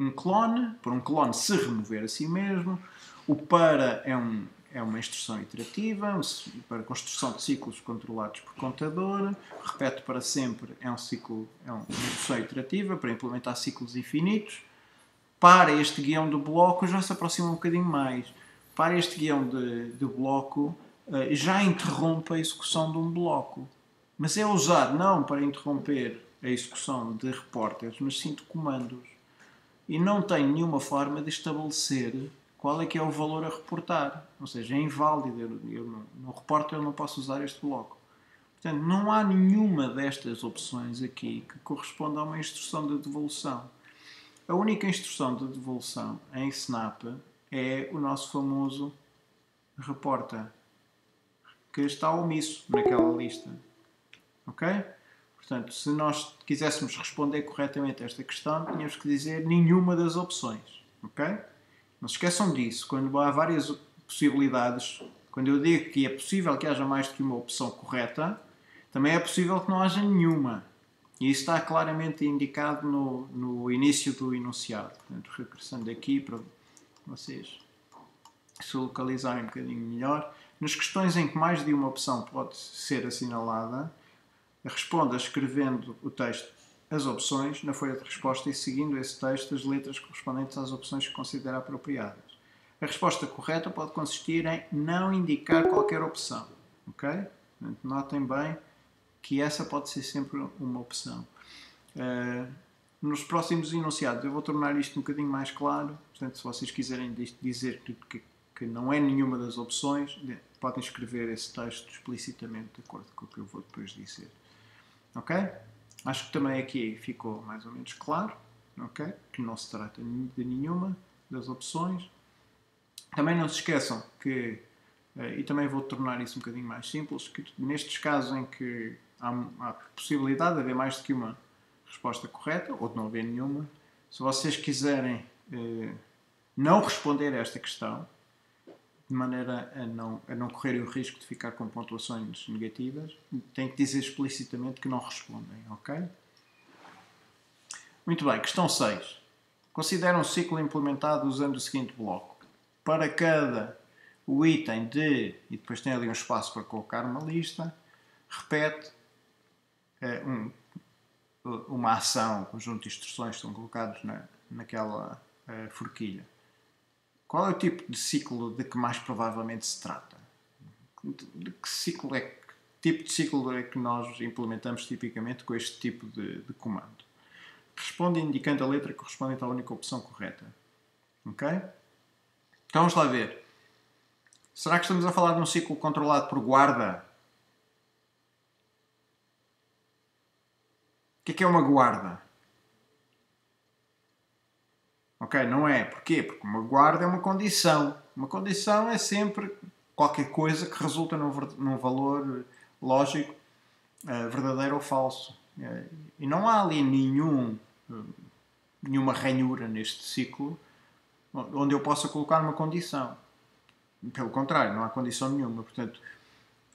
um clone, para um clone se remover a si mesmo. O para é um, é uma instrução iterativa para construção de ciclos controlados por computador. Repete para sempre é um ciclo, é uma instrução iterativa para implementar ciclos infinitos. Para este guião do bloco já se aproxima um bocadinho mais. Para este guião de, de bloco eh, já interrompe a execução de um bloco. Mas é usado não para interromper a execução de repórteres, mas sim de comandos. E não tem nenhuma forma de estabelecer qual é que é o valor a reportar. Ou seja, é inválido. Eu, eu, no, no repórter eu não posso usar este bloco. Portanto, não há nenhuma destas opções aqui que corresponda a uma instrução de devolução. A única instrução de devolução em Snap é o nosso famoso reporta, que está omisso naquela lista. Ok? Portanto, se nós quiséssemos responder corretamente a esta questão, tínhamos que dizer nenhuma das opções. Ok? Não se esqueçam disso. Quando há várias possibilidades, Quando eu digo que é possível que haja mais do que uma opção correta, também é possível que não haja nenhuma. E isso está claramente indicado no, no início do enunciado. Portanto, regressando aqui para vocês se localizarem um bocadinho melhor. Nas questões em que mais de uma opção pode ser assinalada, responda escrevendo o texto as opções na folha de resposta e seguindo esse texto as letras correspondentes às opções que considera apropriadas. A resposta correta pode consistir em não indicar qualquer opção. Ok? Notem bem que essa pode ser sempre uma opção. Uh, nos próximos enunciados eu vou tornar isto um bocadinho mais claro. Portanto, se vocês quiserem dizer que, que não é nenhuma das opções, podem escrever esse texto explicitamente de acordo com o que eu vou depois dizer. Ok? Acho que também aqui ficou mais ou menos claro, ok? Que não se trata de nenhuma das opções. Também não se esqueçam que, eh, e também vou tornar isso um bocadinho mais simples, que nestes casos em que há, há possibilidade de haver mais do que uma resposta correta, ou de não haver nenhuma, se vocês quiserem eh, não responder a esta questão, de maneira a não, a não correrem o risco de ficar com pontuações negativas, tem que dizer explicitamente que não respondem, ok? Muito bem, questão 6. Considera um ciclo implementado usando o seguinte bloco. Para cada o item de, e depois tem ali um espaço para colocar uma lista, repete é, um, uma ação, um conjunto de instruções que estão colocados na, naquela é, forquilha. Qual é o tipo de ciclo de que mais provavelmente se trata? De que ciclo é que tipo de ciclo é que nós implementamos tipicamente com este tipo de, de comando? Responde indicando a letra correspondente à única opção correta. Ok? Então vamos lá ver. Será que estamos a falar de um ciclo controlado por guarda? O que é, que é uma guarda? Ok? Não é. Porquê? Porque uma guarda é uma condição. Uma condição é sempre qualquer coisa que resulta num, num valor lógico uh, verdadeiro ou falso. Uh, e não há ali nenhum, uh, nenhuma ranhura neste ciclo onde eu possa colocar uma condição. Pelo contrário, não há condição nenhuma. Portanto,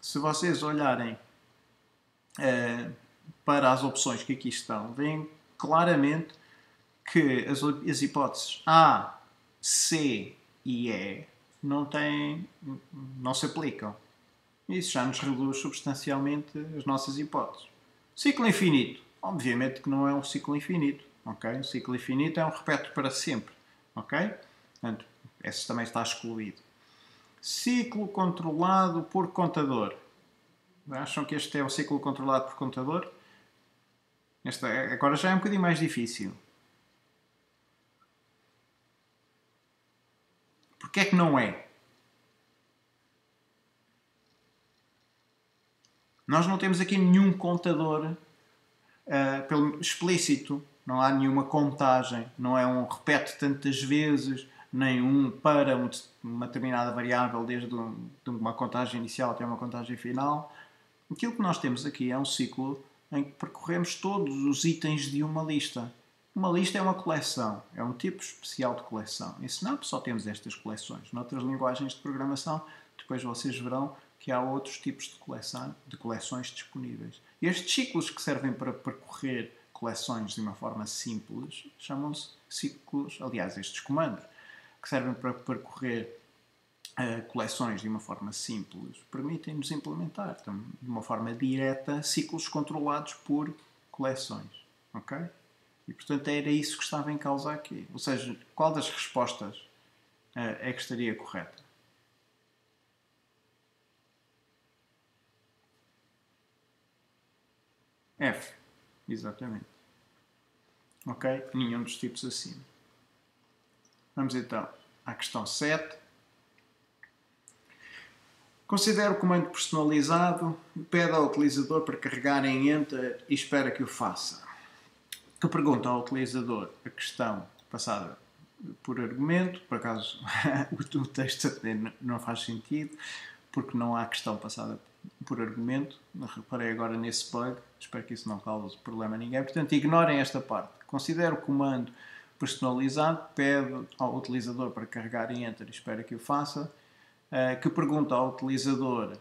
se vocês olharem para as opções que aqui estão, veem claramente que as, as hipóteses A, C e E não têm, não se aplicam. Isso já nos reduz substancialmente as nossas hipóteses. Ciclo infinito. Obviamente que não é um ciclo infinito. ok? Um ciclo infinito é um repete para sempre. ok? Portanto, esse também está excluído. Ciclo controlado por contador. Acham que este é o ciclo controlado por contador? Este é, agora já é um bocadinho mais difícil. Porquê é que não é? Nós não temos aqui nenhum contador uh, pelo, explícito, não há nenhuma contagem, não é um repete tantas vezes, nem um para um, uma determinada variável, desde um, de uma contagem inicial até uma contagem final. Aquilo que nós temos aqui é um ciclo em que percorremos todos os itens de uma lista. Uma lista é uma coleção, é um tipo especial de coleção. Em Snap só temos estas coleções. Noutras linguagens de programação, depois vocês verão que há outros tipos de, coleção, de coleções disponíveis. Estes ciclos que servem para percorrer coleções de uma forma simples chamam-se ciclos, aliás, estes comandos, que servem para percorrer uh, coleções de uma forma simples, permitem-nos implementar de uma forma direta ciclos controlados por coleções. ok? E portanto era isso que estava em causa aqui. Ou seja, qual das respostas uh, é que estaria correta? F. Exatamente. Ok? Nenhum dos tipos acima. Vamos então à questão 7. Considere o comando personalizado, pede ao utilizador para carregar em Enter e espera que o faça que pergunta ao utilizador a questão passada por argumento, por acaso <laughs> o texto não faz sentido, porque não há questão passada por argumento. Reparei agora nesse bug, espero que isso não cause problema a ninguém. Portanto, ignorem esta parte. Considere o comando personalizado, pede ao utilizador para carregar em Enter e espera que o faça. uh, que pergunta ao utilizador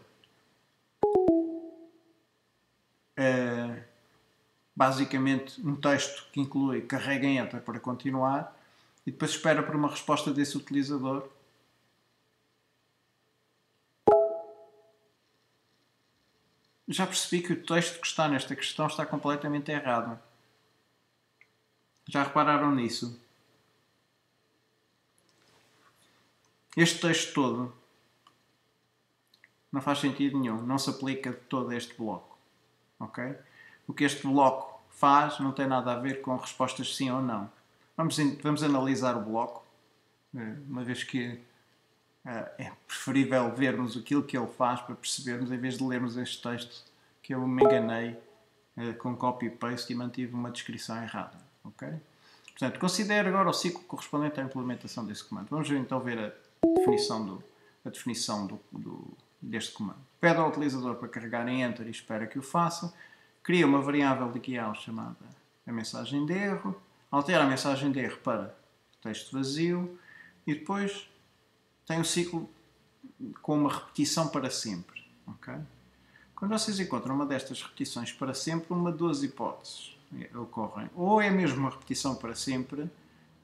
basicamente um texto que inclui carrega enter para continuar e depois espera por uma resposta desse utilizador. Já percebi que o texto que está nesta questão está completamente errado. Já repararam nisso? Este texto todo não faz sentido nenhum, não se aplica de todo este bloco. Ok? O que este bloco faz não tem nada a ver com respostas sim ou não. Vamos, vamos analisar o bloco, eh, uma vez que uh, é preferível vermos aquilo que ele faz para percebermos, em vez de lermos este texto, que eu me enganei uh, com copy-paste e mantive uma descrição errada. Ok? Portanto, considere agora o ciclo correspondente à implementação desse comando. Vamos então ver a definição, do, a definição do, do, deste comando. Pede ao utilizador para carregar em Enter e espera que o faça. Cria uma variável de guião chamada a mensagem de erro altera a mensagem de erro para texto vazio e depois tem o ciclo com uma repetição para sempre. Okay? Quando vocês encontram uma destas repetições para sempre, uma de duas hipóteses ocorrem. Ou é mesmo uma repetição para sempre.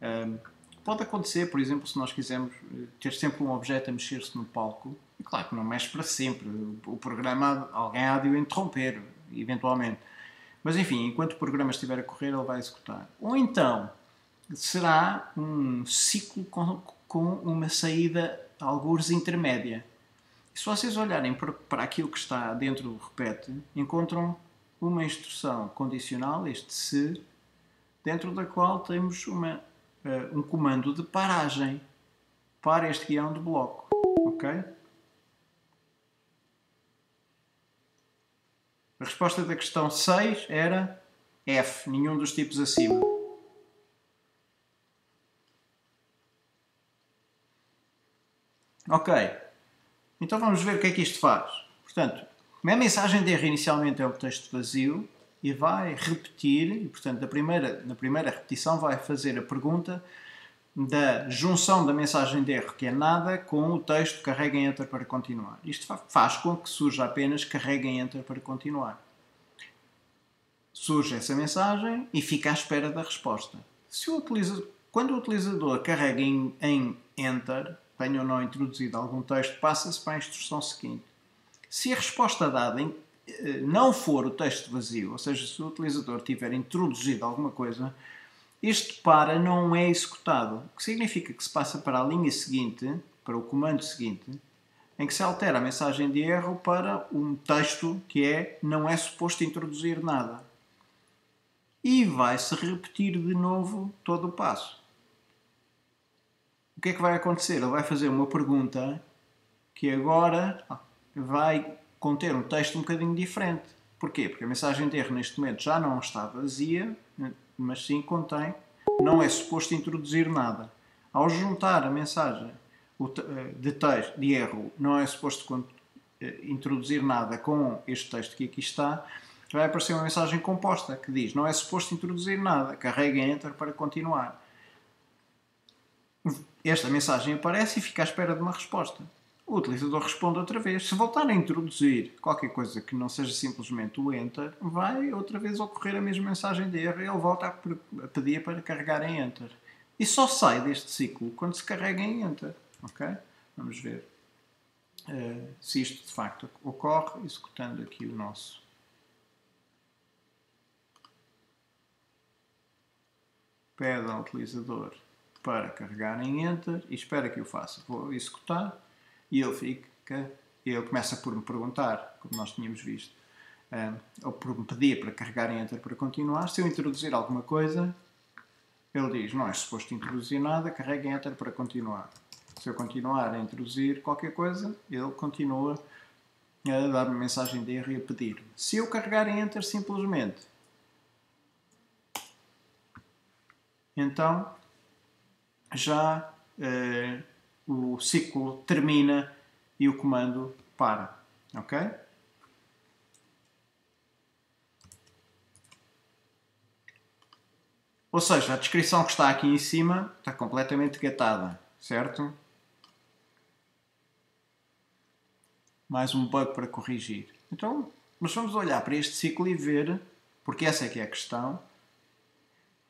Um, pode acontecer, por exemplo, se nós quisermos eh, ter sempre um objeto a mexer-se no palco. E claro que não mexe para sempre. O programa, alguém há de o interromper, eventualmente. Mas enfim, enquanto o programa estiver a correr, ele vai executar. Ou então será um ciclo com, com uma saída, alguns intermédia. E se vocês olharem para, para aquilo que está dentro do repete, encontram uma instrução condicional, este se, dentro da qual temos uma, uh, um comando de paragem para este guião de bloco. Ok? A resposta da questão 6 era F, nenhum dos tipos acima. Ok, então vamos ver o que é que isto faz. Portanto, a mensagem de erro inicialmente é o texto vazio e vai repetir, e portanto na primeira, na primeira repetição vai fazer a pergunta da junção da mensagem de erro, que é nada, com o texto carrega em Enter para continuar. Isto faz com que surja apenas carrega em Enter para continuar. Surge essa mensagem e fica à espera da resposta. Se o utilizador, quando o utilizador carrega em, em Enter, tenha ou não introduzido algum texto, passa-se para a instrução seguinte. Se a resposta dada em, eh, não for o texto vazio, ou seja, se o utilizador tiver introduzido alguma coisa, este para não é executado, o que significa que se passa para a linha seguinte, para o comando seguinte, em que se altera a mensagem de erro para um texto que é não é suposto introduzir nada. E vai-se repetir de novo todo o passo. O que é que vai acontecer? Ele vai fazer uma pergunta que agora vai conter um texto um bocadinho diferente. Porquê? Porque a mensagem de erro neste momento já não está vazia, mas sim contém, não é suposto introduzir nada. Ao juntar a mensagem eh, de texto, de erro, não é suposto eh, introduzir nada com este texto que aqui está, vai aparecer uma mensagem composta que diz não é suposto introduzir nada, carrega Enter para continuar. Esta mensagem aparece e fica à espera de uma resposta o utilizador responde outra vez. Se voltar a introduzir qualquer coisa que não seja simplesmente o Enter, vai outra vez ocorrer a mesma mensagem de erro e ele volta a pedir para carregar em Enter. E só sai deste ciclo quando se carrega em Enter. Ok? Vamos ver uh, se isto de facto ocorre, executando aqui o nosso. Pede ao utilizador para carregar em Enter e espera que eu faça. Vou executar e ele fica, ele começa por me perguntar, como nós tínhamos visto, um, ou por me pedir para carregar em Enter para continuar. Se eu introduzir alguma coisa, ele diz: Não é suposto introduzir nada, carrega em Enter para continuar. Se eu continuar a introduzir qualquer coisa, ele continua a dar-me mensagem de erro e a pedir. Se eu carregar em Enter simplesmente, então já uh, o ciclo termina e o comando para. Ok? Ou seja, a descrição que está aqui em cima está completamente gatada, certo? mais um bug para corrigir. Então, mas vamos olhar para este ciclo e ver, porque essa é que é a questão,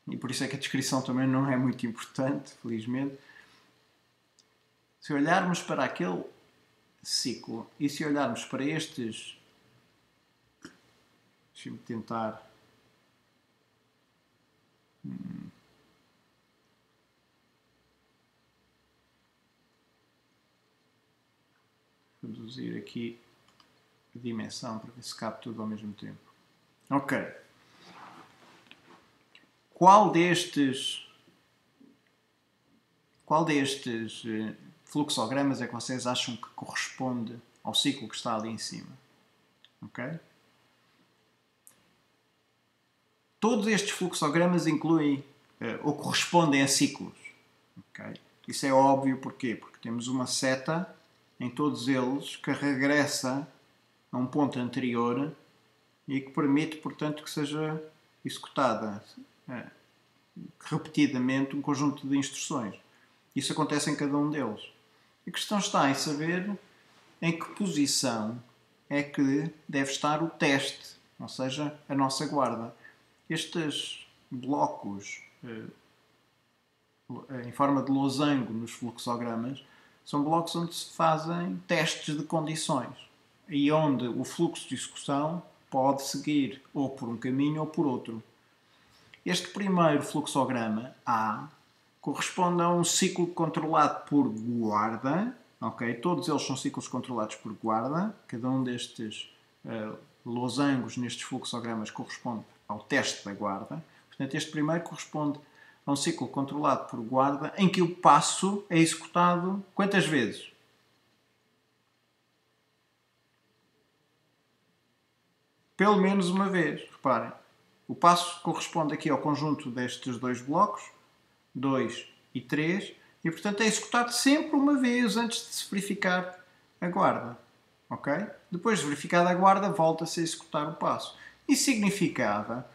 e por isso é que a descrição também não é muito importante, felizmente. Se olharmos para aquele ciclo e se olharmos para estes. Deixa-me tentar. Hum. Reduzir aqui a dimensão para ver se cabe tudo ao mesmo tempo. Ok. Qual destes qual destes eh, fluxogramas é que vocês acham que corresponde ao ciclo que está ali em cima? Ok? Todos estes fluxogramas incluem uh, ou correspondem a ciclos. Okay? Isso é óbvio porquê? Porque temos uma seta em todos eles que regressa a um ponto anterior e que permite, portanto, que seja executada uh, repetidamente um conjunto de instruções. Isso acontece em cada um deles. A questão está em saber em que posição é que deve estar o teste, ou seja, a nossa guarda. Estes blocos eh, em forma de losango nos fluxogramas são blocos onde se fazem testes de condições e onde o fluxo de execução pode seguir ou por um caminho ou por outro. Este primeiro fluxograma A corresponde a um ciclo controlado por guarda, ok? Todos eles são ciclos controlados por guarda, cada um destes uh, losangos nestes fluxogramas corresponde ao teste da guarda. Portanto, este primeiro corresponde a um ciclo controlado por guarda em que o passo é executado quantas vezes? Pelo menos uma vez, reparem. O passo corresponde aqui ao conjunto destes dois blocos, 2 e 3, e portanto é executado sempre uma vez antes de se verificar a guarda. Ok? Depois de verificada a guarda, volta-se a executar o passo. Isso significava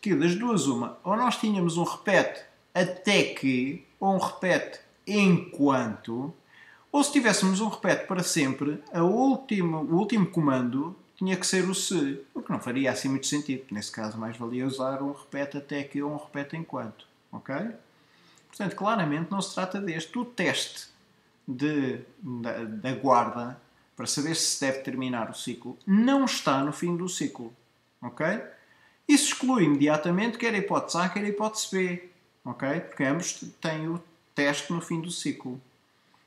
que das duas uma, ou nós tínhamos um repete até que, ou um repete enquanto, ou se tivéssemos um repete para sempre, a último, o último comando tinha que ser o se, o que não faria assim muito sentido. Nesse caso, mais valia usar um repete até que ou um repete enquanto. Ok? Portanto, claramente não se trata deste. O teste de, da, da guarda para saber se deve terminar o ciclo não está no fim do ciclo. Ok? Isso exclui imediatamente quer a hipótese A, quer a hipótese B. Ok? Porque ambos têm o teste no fim do ciclo.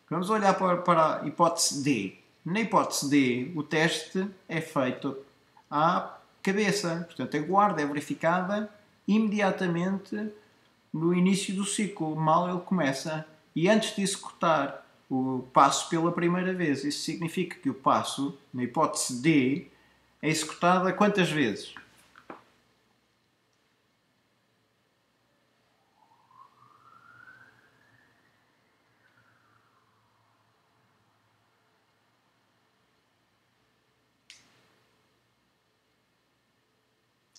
Vamos olhar para, para a hipótese D. Na hipótese D, o teste é feito à cabeça. Portanto, a guarda é verificada imediatamente no início do ciclo, mal ele começa. E antes de executar o passo pela primeira vez, isso significa que o passo, na hipótese D, é executado a quantas vezes?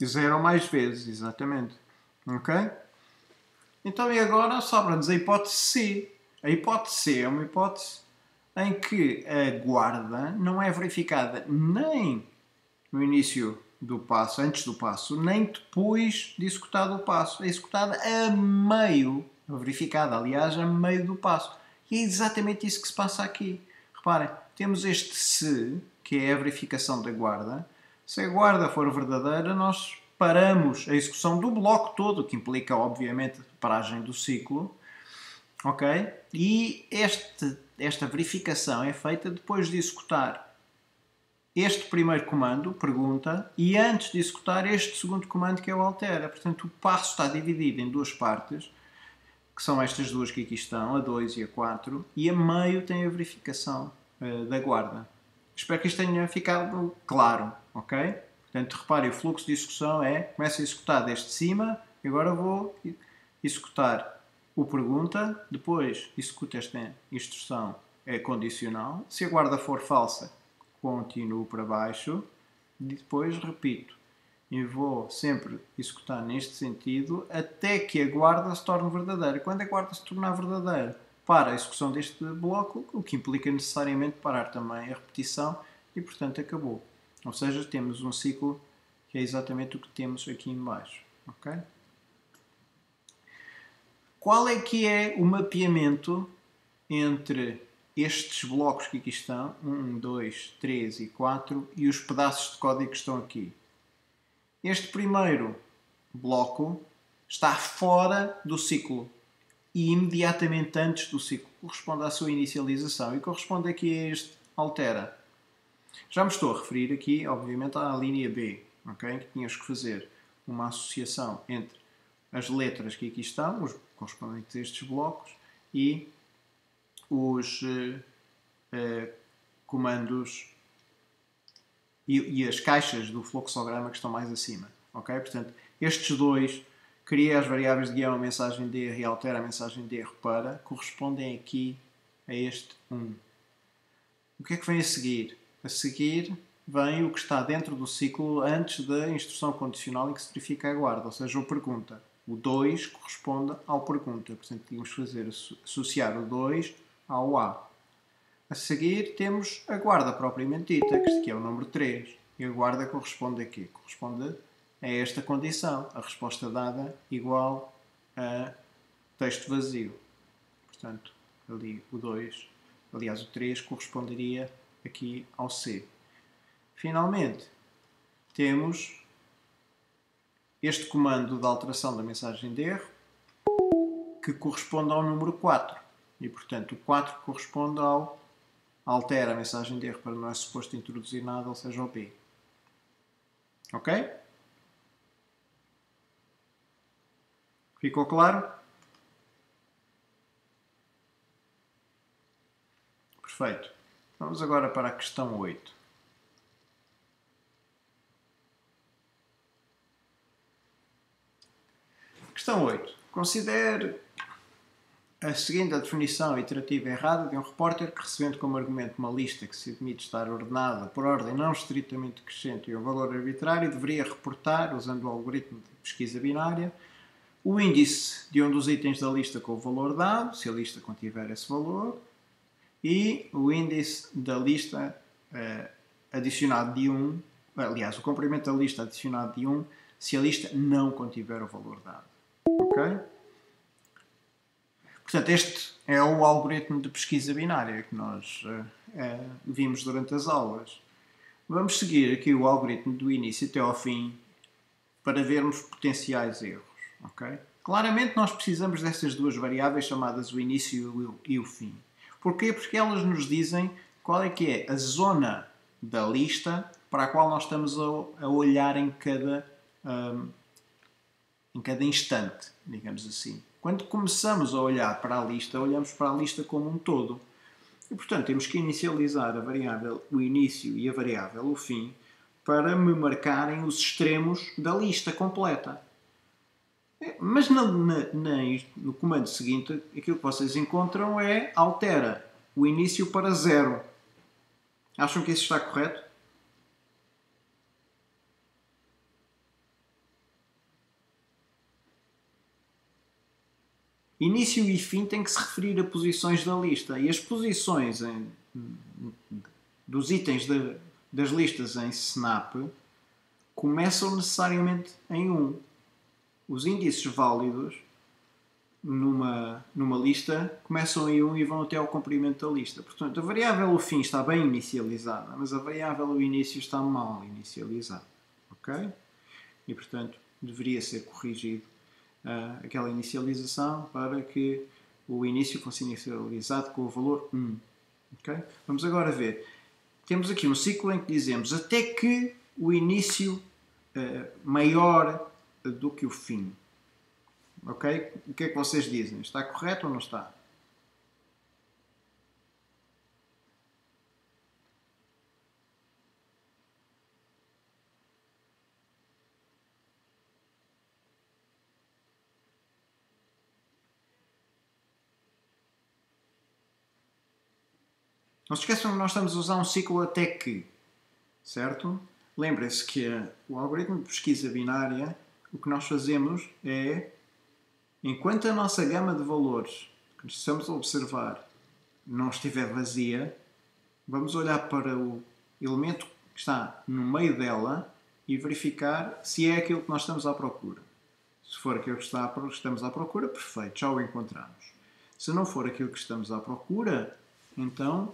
Zero mais vezes, exatamente. Ok? Então, e agora sobra-nos a hipótese C. A hipótese C é uma hipótese em que a guarda não é verificada nem no início do passo, antes do passo, nem depois de executado o passo. É executada a meio, verificada, aliás, a meio do passo. E é exatamente isso que se passa aqui. Reparem, temos este se, que é a verificação da guarda. Se a guarda for verdadeira, nós paramos a execução do bloco todo, que implica, obviamente, a paragem do ciclo. Ok? E este, esta verificação é feita depois de executar este primeiro comando, pergunta, e antes de executar este segundo comando que é o altera. Portanto, o passo está dividido em duas partes, que são estas duas que aqui estão, a 2 e a 4, e a meio tem a verificação uh, da guarda. Espero que isto tenha ficado claro, ok? Portanto, repare, o fluxo de execução é, começa a executar desde cima, e agora vou executar o pergunta, depois executo esta instrução é condicional. Se a guarda for falsa, continuo para baixo, e depois repito. E vou sempre executar neste sentido até que a guarda se torne verdadeira. Quando a guarda se tornar verdadeira, para a execução deste bloco, o que implica necessariamente parar também a repetição e portanto acabou. Ou seja, temos um ciclo que é exatamente o que temos aqui em baixo. ok? Qual é que é o mapeamento entre estes blocos que aqui estão, 1, 2, 3 e 4, e os pedaços de código que estão aqui? Este primeiro bloco está fora do ciclo e imediatamente antes do ciclo. Corresponde à sua inicialização e corresponde aqui a este altera. Já me estou a referir aqui, obviamente, à linha B, ok? Que tínhamos que fazer uma associação entre as letras que aqui estão, os correspondentes a estes blocos, e os uh, uh, comandos e, e, as caixas do fluxograma que estão mais acima. Ok? Portanto, estes dois, cria as variáveis de guião a mensagem DR e altera a mensagem DR para, correspondem aqui a este 1. O que é que vem a seguir? A seguir vem o que está dentro do ciclo antes da instrução condicional em que se verifica a guarda, ou seja, o pergunta. O 2 corresponde ao pergunta, portanto, tínhamos que fazer associar o 2 ao A. A seguir temos a guarda propriamente dita, que é o número 3. E a guarda corresponde a quê? Corresponde a esta condição, a resposta dada igual a texto vazio. Portanto, ali o 2, aliás o 3, corresponderia aqui ao C. Finalmente, temos este comando de alteração da mensagem de erro que corresponde ao número 4. E, portanto, o 4 corresponde ao altera a mensagem de erro para não é suposto introduzir nada, ou seja, o B. Ok? Ficou claro? Perfeito. Vamos agora para a questão 8. Questão 8. Considere a seguinte definição iterativa errada de um repórter que, recebendo como argumento uma lista que se admite estar ordenada por ordem não estritamente crescente e um valor arbitrário, deveria reportar, usando o algoritmo de pesquisa binária, o índice de um dos itens da lista com o valor dado, se a lista contiver esse valor, e o índice da lista eh, adicionado de 1, aliás, o comprimento da lista adicionado de 1, se a lista não contiver o valor dado. Ok? Portanto, este é o algoritmo de pesquisa binária que nós uh, uh, vimos durante as aulas. Vamos seguir aqui o algoritmo do início até ao fim para vermos potenciais erros. Okay? Claramente nós precisamos dessas duas variáveis chamadas o início e o fim. Porquê? Porque elas nos dizem qual é que é a zona da lista para a qual nós estamos a, olhar em cada, um, em cada instante, digamos assim. Quando começamos a olhar para a lista, olhamos para a lista como um todo. E, portanto, temos que inicializar a variável o início e a variável o fim para me marcarem os extremos da lista completa. É, mas na, na, na, no comando seguinte, aquilo que vocês encontram é altera o início para zero. Acham que isso está correto? Início e fim têm que se referir a posições da lista. E as posições em, dos itens de, das listas em Snap começam necessariamente em 1. Os índices válidos numa, numa lista começam em 1 e vão até ao comprimento da lista. Portanto, a variável o fim está bem inicializada, mas a variável o início está mal inicializada. Ok? E, portanto, deveria ser corrigido uh, aquela inicialização para que o início fosse inicializado com o valor 1. Okay? Vamos agora ver. Temos aqui um ciclo em que dizemos até que o início uh, maior do que o fim. Ok? O que é que vocês dizem? Está correto ou não está? Não se esqueçam que nós estamos a usar um ciclo até que, certo? Lembrem-se que o algoritmo de pesquisa binária, o que nós fazemos é, enquanto a nossa gama de valores que estamos a observar não estiver vazia, vamos olhar para o elemento que está no meio dela e verificar se é aquilo que nós estamos à procura. Se for aquilo que estamos à procura, perfeito, já o encontramos. Se não for aquilo que estamos à procura, então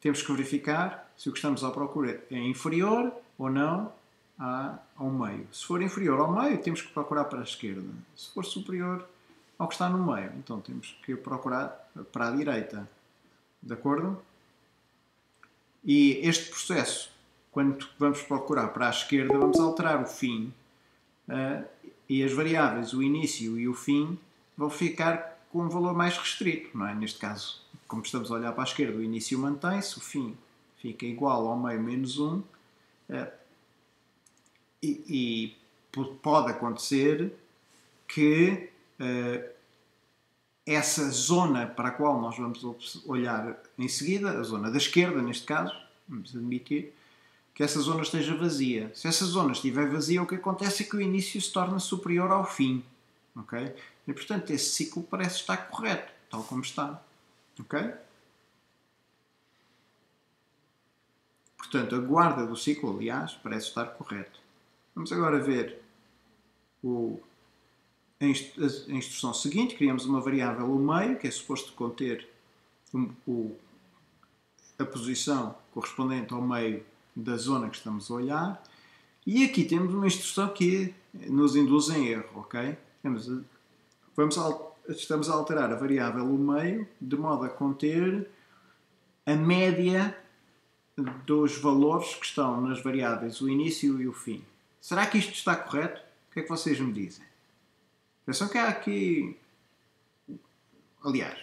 temos que verificar se o que estamos à procura é inferior ou não ao meio. Se for inferior ao meio, temos que procurar para a esquerda. Se for superior ao que está no meio, então temos que procurar para a direita. De acordo? E este processo, quando vamos procurar para a esquerda, vamos alterar o fim uh, e as variáveis, o início e o fim, vão ficar com um valor mais restrito, não é? Neste caso, como estamos a olhar para a esquerda, o início mantém-se, o fim fica igual ao meio menos 1. E, e, pode acontecer que uh, essa zona para a qual nós vamos olhar em seguida, a zona da esquerda neste caso, vamos admitir, que essa zona esteja vazia. Se essa zona estiver vazia, o que acontece é que o início se torna superior ao fim. ok? E portanto esse ciclo parece estar correto, tal como está. ok? Portanto, a guarda do ciclo, aliás, parece estar correto. Vamos agora ver o, a instrução seguinte. Criamos uma variável o meio, que é suposto conter o, a posição correspondente ao meio da zona que estamos a olhar. E aqui temos uma instrução que nos induz em erro, ok? Vamos, estamos a alterar a variável o meio de modo a conter a média dos valores que estão nas variáveis o início e o fim. Será que isto está correto? O que é que vocês me dizem? Atenção que há aqui. Aliás,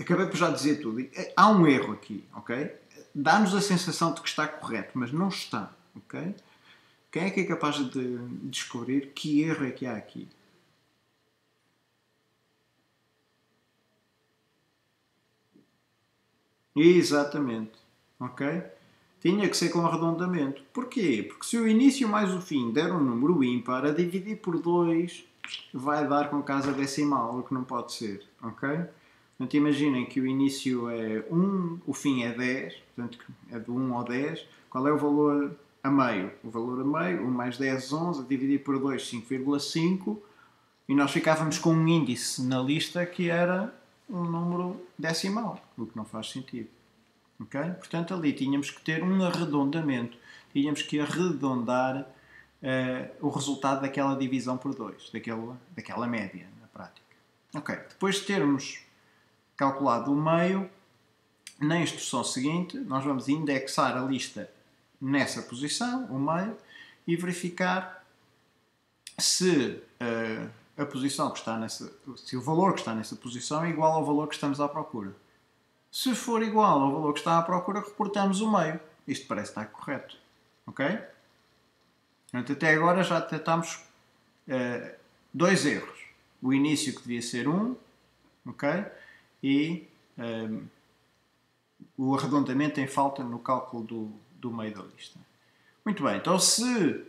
acabei por já dizer tudo. Há um erro aqui, ok? Dá-nos a sensação de que está correto, mas não está, ok? Quem é que é capaz de descobrir que erro é que há aqui? Exatamente, ok? Tinha que ser com arredondamento. Porquê? Porque se o início mais o fim der um número ímpar, a dividir por 2 vai dar com casa decimal, o que não pode ser, ok? Portanto, imaginem que o início é 1, o fim é 10, portanto é de 1 ao 10. Qual é o valor a meio? O valor a meio, 1 mais 10, 11, a dividir por 2, 5,5. E nós ficávamos com um índice na lista que era um número decimal, o que não faz sentido. Portanto, ali tínhamos que ter um arredondamento, tínhamos que arredondar uh, o resultado daquela divisão por 2, daquela, daquela média na prática. Ok, depois de termos calculado o meio, na instrução seguinte, nós vamos indexar a lista nessa posição, o meio, e verificar se uh, a posição que está nessa, se o valor que está nessa posição é igual ao valor que estamos à procura. Se for igual ao valor que está à procura, reportamos o meio. Isto parece estar correto. Ok? Até agora já detectamos uh, dois erros. O início que devia ser 1, um, ok? E um, eh, o arredondamento em falta no cálculo do, do meio da lista. Muito bem, então se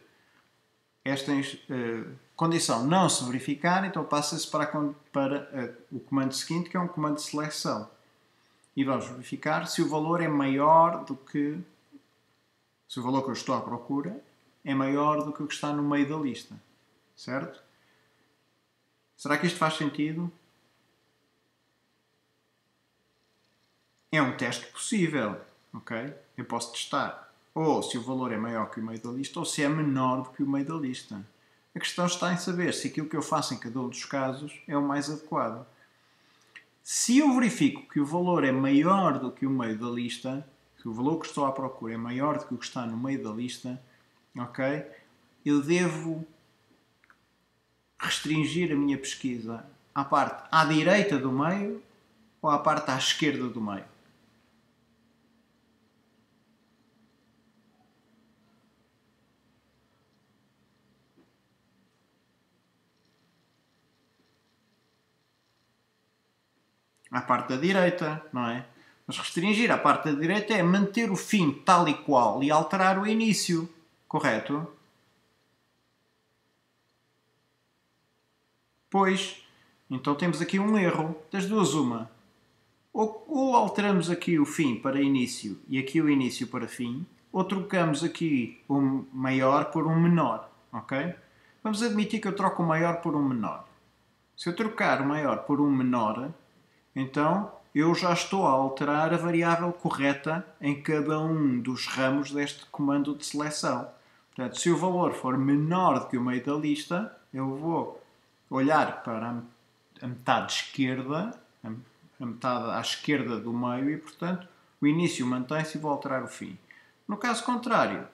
esta uh, condição não se verificar, então passa-se para, para uh, o comando seguinte, que é um comando de seleção e vamos verificar se o valor é maior do que. Se o valor que eu estou à procura é maior do que o que está no meio da lista. Certo? Será que isto faz sentido? É um teste possível, ok? Eu posso testar ou se o valor é maior que o meio da lista ou se é menor do que o meio da lista. A questão está em saber se aquilo que eu faço em cada um dos casos é o mais adequado. Se eu verifico que o valor é maior do que o meio da lista, que o valor que estou à procura é maior do que o que está no meio da lista, ok? Eu devo restringir a minha pesquisa à parte à direita do meio ou à parte à esquerda do meio. À parte da direita, não é? Mas restringir a parte da direita é manter o fim tal e qual e alterar o início, correto? Pois, então temos aqui um erro. Das duas, uma. ou, ou alteramos aqui o fim para início e aqui o início para fim, ou trocamos aqui o maior por um menor, ok? Vamos admitir que eu troco o maior por um menor. Se eu trocar o maior por um menor, então eu já estou a alterar a variável correta em cada um dos ramos deste comando de seleção. Portanto, se o valor for menor do que o meio da lista, eu vou olhar para a metade esquerda, a metade à esquerda do meio e, portanto, o início mantém-se e vou alterar o fim. No caso contrário,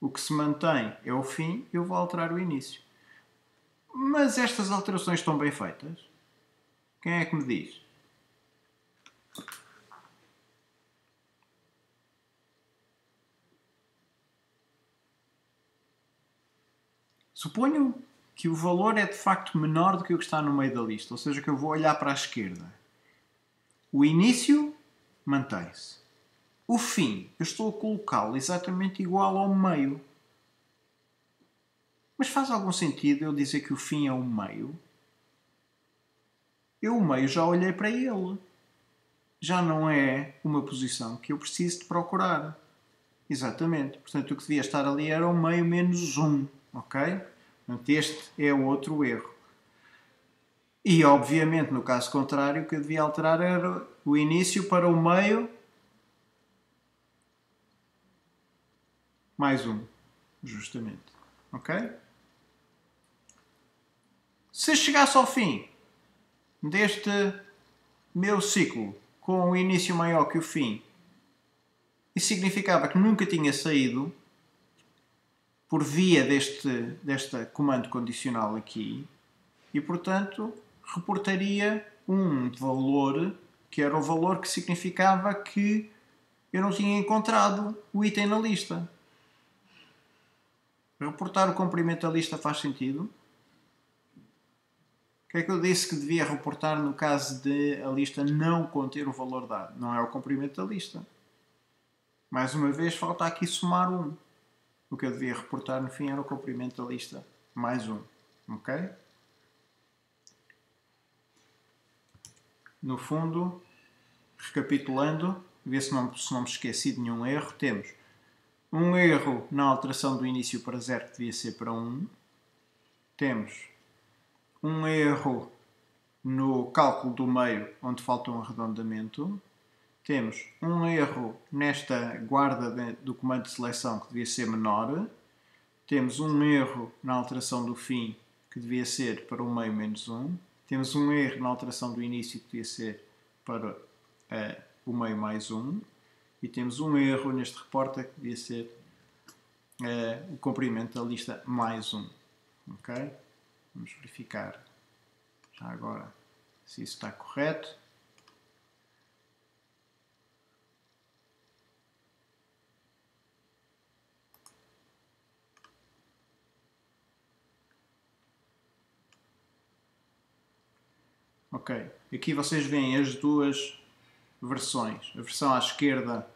o que se mantém é o fim, eu vou alterar o início. Mas estas alterações estão bem feitas? Quem é que me diz? Suponho que o valor é de facto menor do que o que está no meio da lista, ou seja, que eu vou olhar para a esquerda. O início mantém-se. O fim, eu estou a colocá-lo exatamente igual ao meio. Mas faz algum sentido eu dizer que o fim é o meio? Eu, o meio, já olhei para ele. Já não é uma posição que eu preciso de procurar. Exatamente. Portanto, o que devia estar ali era o meio menos 1. Ok? Portanto, este é o outro erro. E, obviamente, no caso contrário, o que eu devia alterar era o início para o meio mais um, justamente. Ok? Se chegasse ao fim deste meu ciclo com o início maior que o fim, isso significava que nunca tinha saído por via deste, deste comando condicional aqui e, portanto, reportaria um valor que era o valor que significava que eu não tinha encontrado o item na lista. Reportar o comprimento da lista faz sentido? O que é que eu disse que devia reportar no caso de a lista não conter o valor dado? Não é o comprimento da lista. Mais uma vez, falta aqui somar um. O que eu devia reportar no fim era o comprimento da lista mais um. Ok? No fundo, recapitulando, ver se não, se não me esqueci de nenhum erro, temos um erro na alteração do início para 0 que devia ser para 1. Um. Temos um erro no cálculo do meio, onde falta um arredondamento. Temos um erro nesta guarda de, do comando de seleção, que devia ser menor. Temos um erro na alteração do fim, que devia ser para o meio menos 1. Temos um erro na alteração do início, que devia ser para uh, o meio mais 1 e temos um erro neste repórter que devia ser uh, o comprimento da lista mais um. Ok? Vamos verificar já agora se isso está correto. Ok, aqui vocês veem as duas versões. A versão à esquerda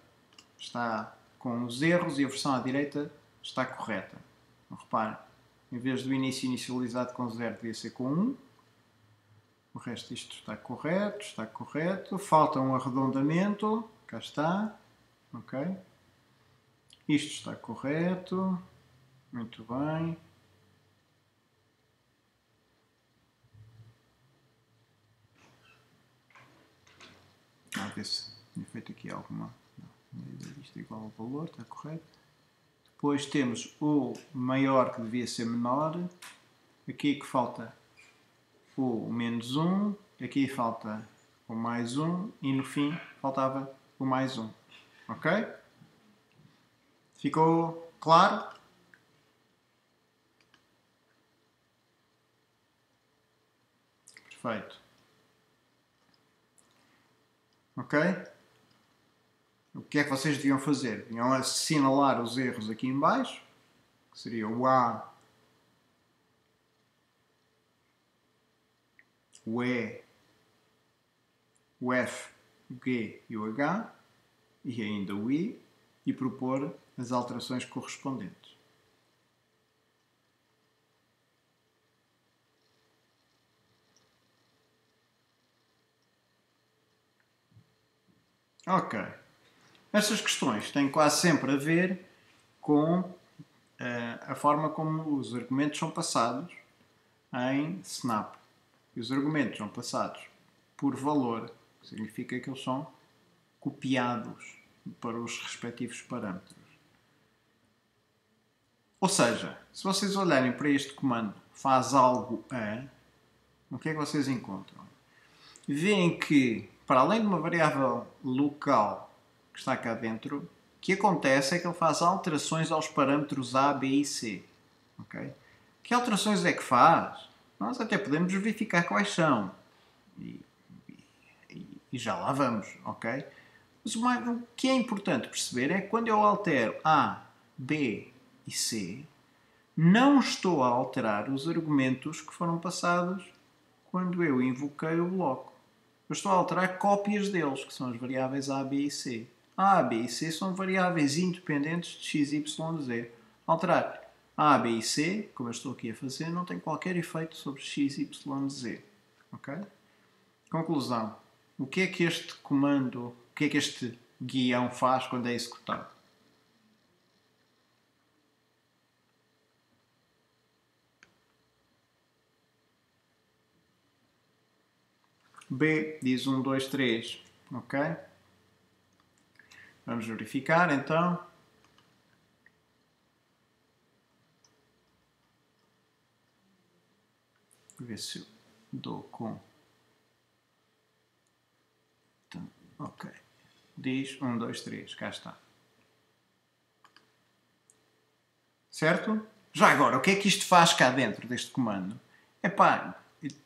está com os erros e a versão à direita está correta. Então, reparem, em vez do início inicializado com 0, devia ser com 1. O resto disto está correto, está correto. Falta um arredondamento, cá está. Ok? Isto está correto. Muito bem. Se tinha feito aqui alguma isto igual ao valor, está correto. Depois temos o maior que devia ser menor. Aqui que falta o menos 1. Aqui falta o mais 1. E no fim faltava o mais 1. Ok? Ficou claro? Perfeito. Ok? o que é que vocês deviam fazer? Deviam assinalar os erros aqui em baixo, que seria o A, o E, o F, o G e o H, e ainda o I, e propor as alterações correspondentes. Ok. Estas questões têm quase sempre a ver com uh, a forma como os argumentos são passados em Snap. E os argumentos são passados por valor, que significa que eles são copiados para os respectivos parâmetros. Ou seja, se vocês olharem para este comando faz algo a, o que é que vocês encontram? Veem que, para além de uma variável local que está cá dentro, o que acontece é que ele faz alterações aos parâmetros A, B e C. Okay? Que alterações é que faz? Nós até podemos verificar quais são. E, e, e já lá vamos, ok? Mas o, que é importante perceber é que quando eu altero A, B e C, não estou a alterar os argumentos que foram passados quando eu invoquei o bloco. Eu estou a alterar cópias deles, que são as variáveis A, B e C. A, B e C são variáveis independentes de x, y, z. Alterar A, B e C, como eu estou aqui a fazer, não tem qualquer efeito sobre x, y, z. Ok? Conclusão. O que é que este comando, o que é que este guião faz quando é executado? B diz 1, 2, 3. Ok? Vamos verificar então. Ver se eu dou com. Então, ok. Diz 1, 2, 3. Cá está. Certo? Já agora, o que é que isto faz cá dentro deste comando? É pá,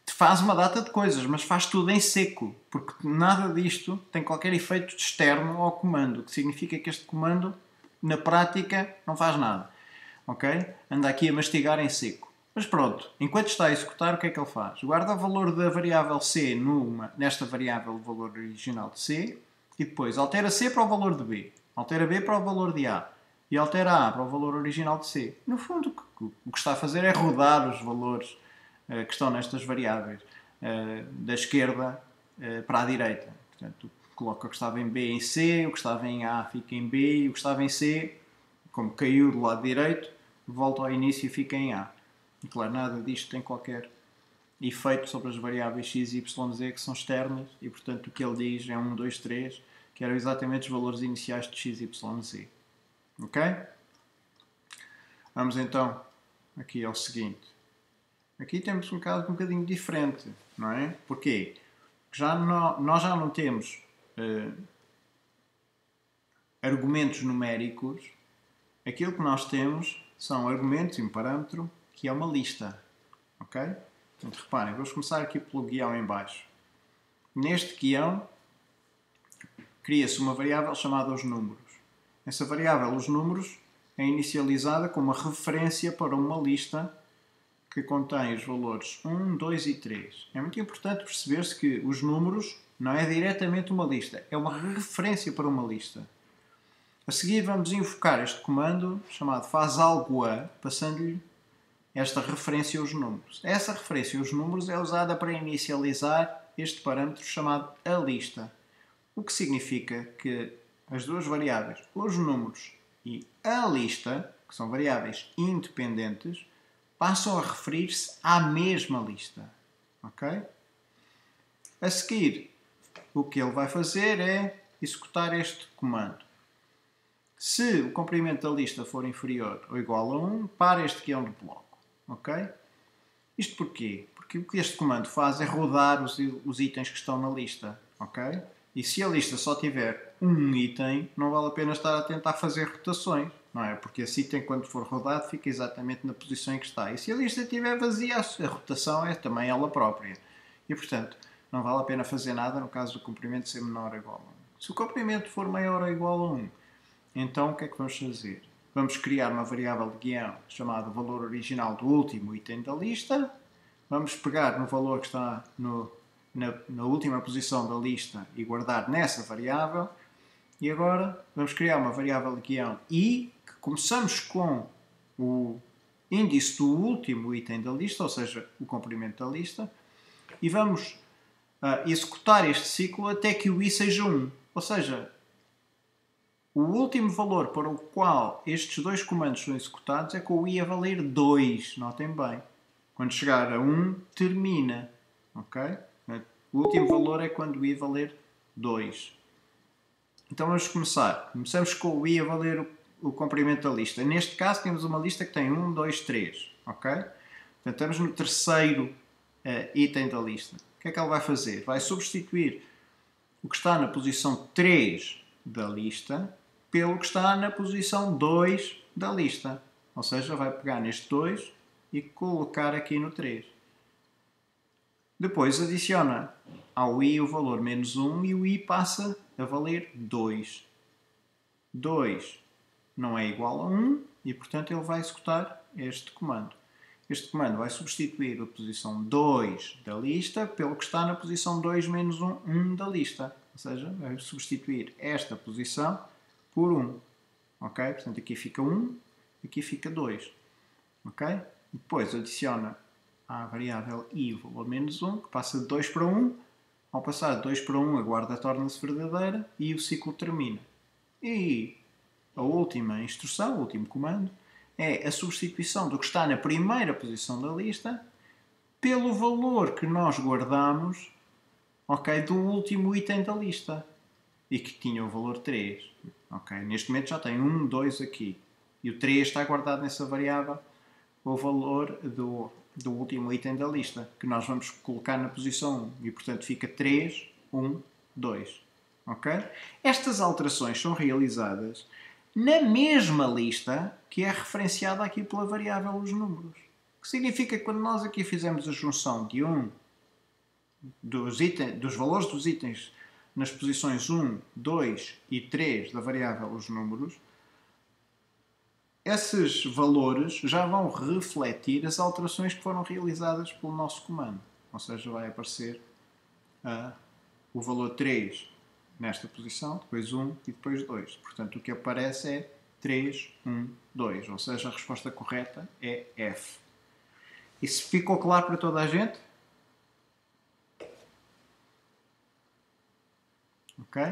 faz uma data de coisas, mas faz tudo em seco, porque nada disto tem qualquer efeito externo ao comando, o que significa que este comando, na prática, não faz nada. Ok? Anda aqui a mastigar em seco. Mas pronto, enquanto está a executar, o que é que ele faz? Guarda o valor da variável C numa, nesta variável, o valor original de C, e depois altera C para o valor de B, altera B para o valor de A, e altera A para o valor original de C. No fundo, o que está a fazer é rodar os valores que estão nestas variáveis, eh, da esquerda eh, para a direita. Portanto, coloca o que estava em B em C, o que estava em A fica em B e o que estava em C, como caiu do lado direito, volta ao início e fica em A. E claro, nada disto tem qualquer efeito sobre as variáveis x, y, z que são externas e portanto o que ele diz é 1, 2, 3 que eram exatamente os valores iniciais de x, y, z. Ok? Vamos então aqui ao seguinte. Aqui temos um caso um bocadinho diferente, não é? Porquê? Já nós já não temos uh, argumentos numéricos. Aquilo que nós temos são argumentos e um parâmetro que é uma lista. Ok? Reparem, vamos começar aqui pelo guião em baixo. Neste guião, cria-se uma variável chamada os números. Essa variável, os números, é inicializada com uma referência para uma lista que contém os valores 1, 2 e 3. É muito importante perceber-se que os números não é diretamente uma lista, é uma referência para uma lista. A seguir vamos invocar este comando chamado faz algo a, passando-lhe esta referência aos números. Essa referência aos números é usada para inicializar este parâmetro chamado a lista, o que significa que as duas variáveis, os números e a lista, que são variáveis independentes, passam a referir-se à mesma lista. Ok? A seguir, o que ele vai fazer é executar este comando. Se o comprimento da lista for inferior ou igual a 1, para este guião de bloco. Ok? Isto porquê? Porque o que este comando faz é rodar os, os itens que estão na lista. Ok? E se a lista só tiver um item, não vale a pena estar a tentar fazer rotações não é? Porque esse item, quando for rodado, fica exatamente na posição em que está. E se a lista estiver vazia, a rotação é também ela própria. E, portanto, não vale a pena fazer nada no caso do comprimento ser menor ou igual a 1. Se o comprimento for maior ou igual a 1, então o que é que vamos fazer? Vamos criar uma variável de guião chamada valor original do último item da lista. Vamos pegar no valor que está no, na, na última posição da lista e guardar nessa variável. E agora vamos criar uma variável de guião i começamos com o índice do último item da lista, ou seja, o comprimento da lista, e vamos uh, executar este ciclo até que o i seja 1. Ou seja, o último valor para o qual estes dois comandos são executados é com o i a valer 2. Notem bem. Quando chegar a 1, termina. Ok? O último valor é quando o i valer 2. Então vamos começar. Começamos com o i a valer o, comprimento da lista. Neste caso temos uma lista que tem 1, 2, 3. Ok? Portanto, estamos no terceiro uh, item da lista. O que é que ele vai fazer? Vai substituir o que está na posição 3 da lista pelo que está na posição 2 da lista. Ou seja, vai pegar neste 2 e colocar aqui no 3. Depois adiciona ao i o valor menos 1 e o i passa a valer 2. 2 não é igual a 1 e, portanto, ele vai executar este comando. Este comando vai substituir a posição 2 da lista pelo que está na posição 2 menos 1, 1 da lista. Ou seja, vai substituir esta posição por 1. Ok? Portanto, aqui fica 1, aqui fica 2. Ok? Depois adiciona à variável i valor menos 1, que passa de 2 para 1. Ao passar de 2 para 1, a guarda torna-se verdadeira e o ciclo termina. E a última instrução, o último comando, é a substituição do que está na primeira posição da lista pelo valor que nós guardamos okay, do último item da lista e que tinha o valor 3. Okay? Neste momento já tem 1, 2 aqui. E o 3 está guardado nessa variável o valor do, do último item da lista, que nós vamos colocar na posição 1. E, portanto, fica 3, 1, 2. Ok? Estas alterações são realizadas na mesma lista que é referenciada aqui pela variável os números. O que significa que quando nós aqui fizemos a junção de 1 dos, itens, dos valores dos itens nas posições 1, 2 e 3 da variável os números, esses valores já vão refletir as alterações que foram realizadas pelo nosso comando. Ou seja, vai aparecer uh, o valor 3 nesta posição, depois 1 e depois 2. Portanto, o que aparece é 3, 1, 2. Ou seja, a resposta correta é F. Isso ficou claro para toda a gente? Ok?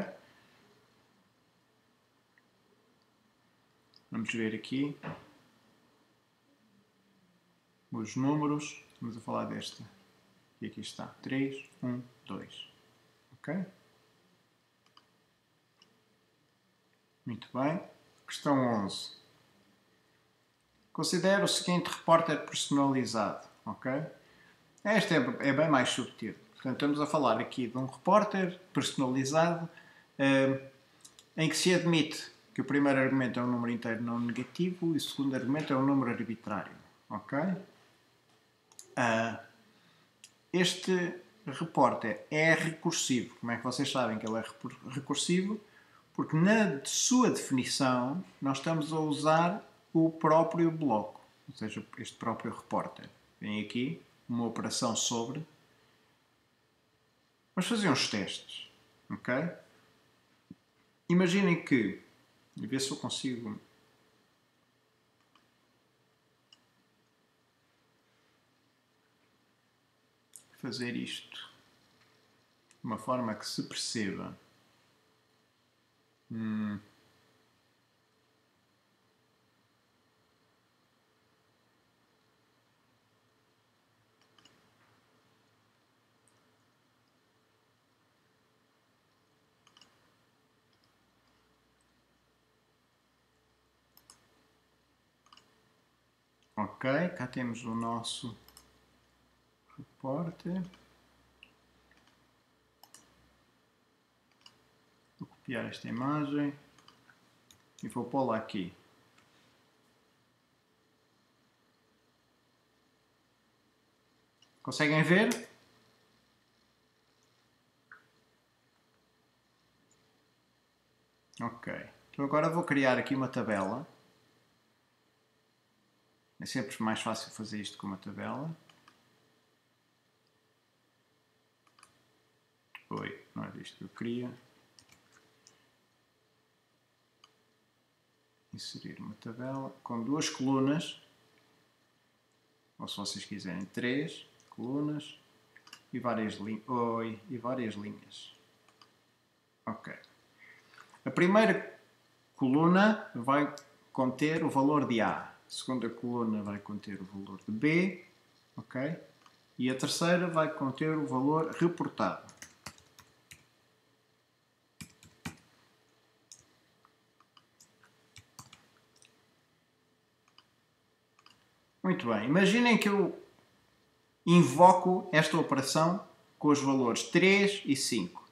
Vamos ver aqui os números. Estamos a falar desta. E aqui está. 3, 1, 2. Ok? Muito bem. Questão 11. Considere o seguinte repórter personalizado. Ok? Este é, é bem mais subtil. Portanto, estamos a falar aqui de um repórter personalizado eh, em que se admite que o primeiro argumento é um número inteiro não negativo e o segundo argumento é um número arbitrário. Ok? Uh, este repórter é recursivo. Como é que vocês sabem que ele é recursivo? Porque na sua definição nós estamos a usar o próprio bloco, ou seja, este próprio repórter. Vem aqui uma operação sobre Vamos fazer uns testes, ok? Imaginem que, e ver se eu consigo fazer isto de uma forma que se perceba. Hum. Ok, cá temos o nosso repórter. Vou copiar esta imagem e vou pô-la aqui. Conseguem ver? Ok. Então agora vou criar aqui uma tabela. É sempre mais fácil fazer isto com uma tabela. Oi, não é isto que eu queria. Inserir uma tabela com duas colunas, ou se vocês quiserem três colunas e várias, Oi, e várias linhas. Ok. A primeira coluna vai conter o valor de A. A segunda coluna vai conter o valor de B. Ok? E a terceira vai conter o valor reportado. Muito bem. Imaginem que eu invoco esta operação com os valores 3 e 5.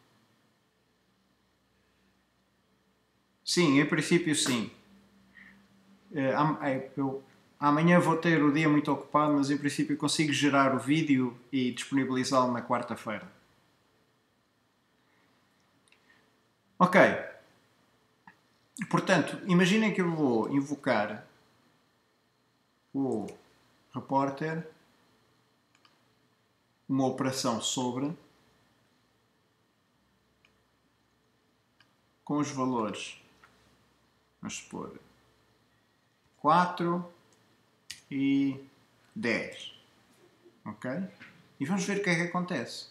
Sim, em princípio sim. Eh, é, eu, amanhã vou ter o dia muito ocupado, mas em princípio consigo gerar o vídeo e disponibilizá-lo na quarta-feira. Ok. Portanto, imaginem que eu vou invocar o repórter uma operação sobre com os valores vamos supor 4 e 10 ok? e vamos ver o que é que acontece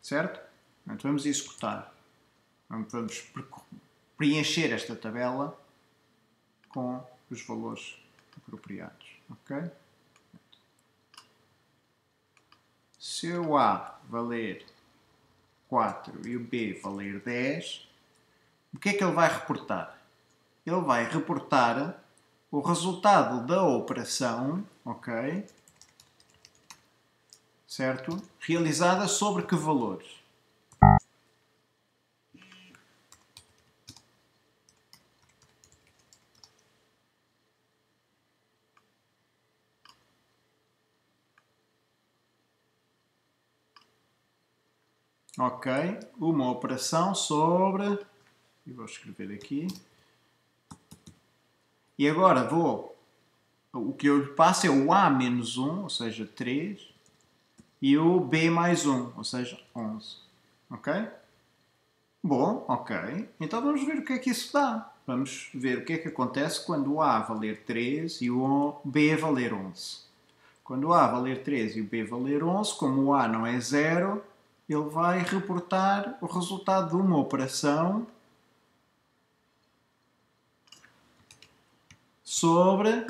certo? Então vamos executar vamos preencher esta tabela com os valores apropriados ok? Se o A valer 4 e o B valer 10, o que é que ele vai reportar? Ele vai reportar o resultado da operação, ok? Certo? Realizada sobre que valores? Ok, uma operação sobre. E vou escrever aqui. E agora vou. O que eu passo é o A menos 1, ou seja, 3, e o B mais 1, ou seja, 11. Ok? Bom, ok. Então vamos ver o que é que isso dá. Vamos ver o que é que acontece quando o A valer 3 e o B valer 11. Quando o A valer 3 e o B valer 11, como o A não é 0, ele vai reportar o resultado de uma operação sobre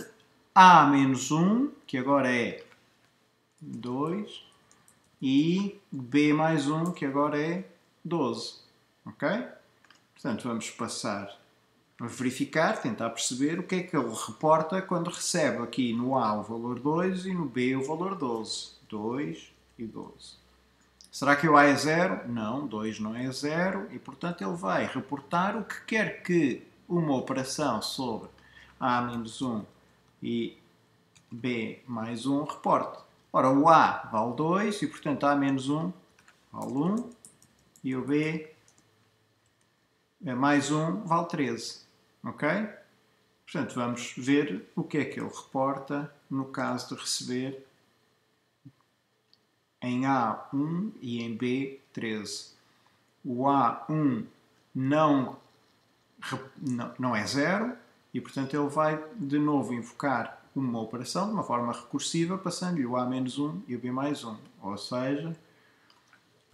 A menos 1, que agora é 2, e B mais 1, que agora é 12. Ok? Portanto, vamos passar a verificar, tentar perceber o que é que ele reporta quando recebe aqui no A o valor 2 e no B o valor 12. 2 e 12. Será que o A é zero? Não, 2 não é zero e, portanto, ele vai reportar o que quer que uma operação sobre A menos 1 e B mais 1 reporte. Ora, o A vale 2 e, portanto, A menos 1 vale 1 e o B mais 1 vale 13. Ok? Portanto, vamos ver o que é que ele reporta no caso de receber em A1 e em B13. O A1 não, não é zero e, portanto, ele vai de novo invocar uma operação de uma forma recursiva, passando-lhe o A menos 1 e o B mais 1. Ou seja,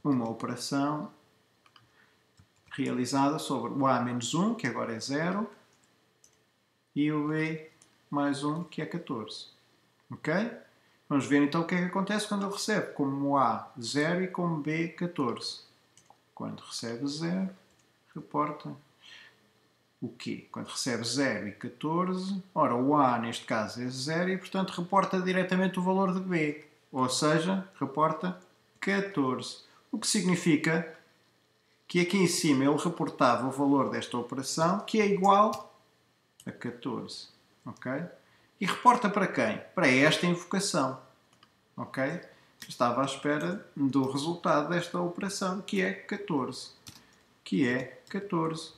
uma operação realizada sobre o A menos 1, que agora é 0, e o B mais 1, que é 14. Ok? Vamos ver então o que é que acontece quando ele recebe como A 0 e como B 14. Quando recebe 0, reporta o quê? Quando recebe 0 e 14, ora o A neste caso é 0 e portanto reporta diretamente o valor de B, ou seja, reporta 14. O que significa que aqui em cima ele reportava o valor desta operação que é igual a 14. Ok? E reporta para quem? Para esta invocação. Ok? Estava à espera do resultado desta operação, que é 14. Que é 14.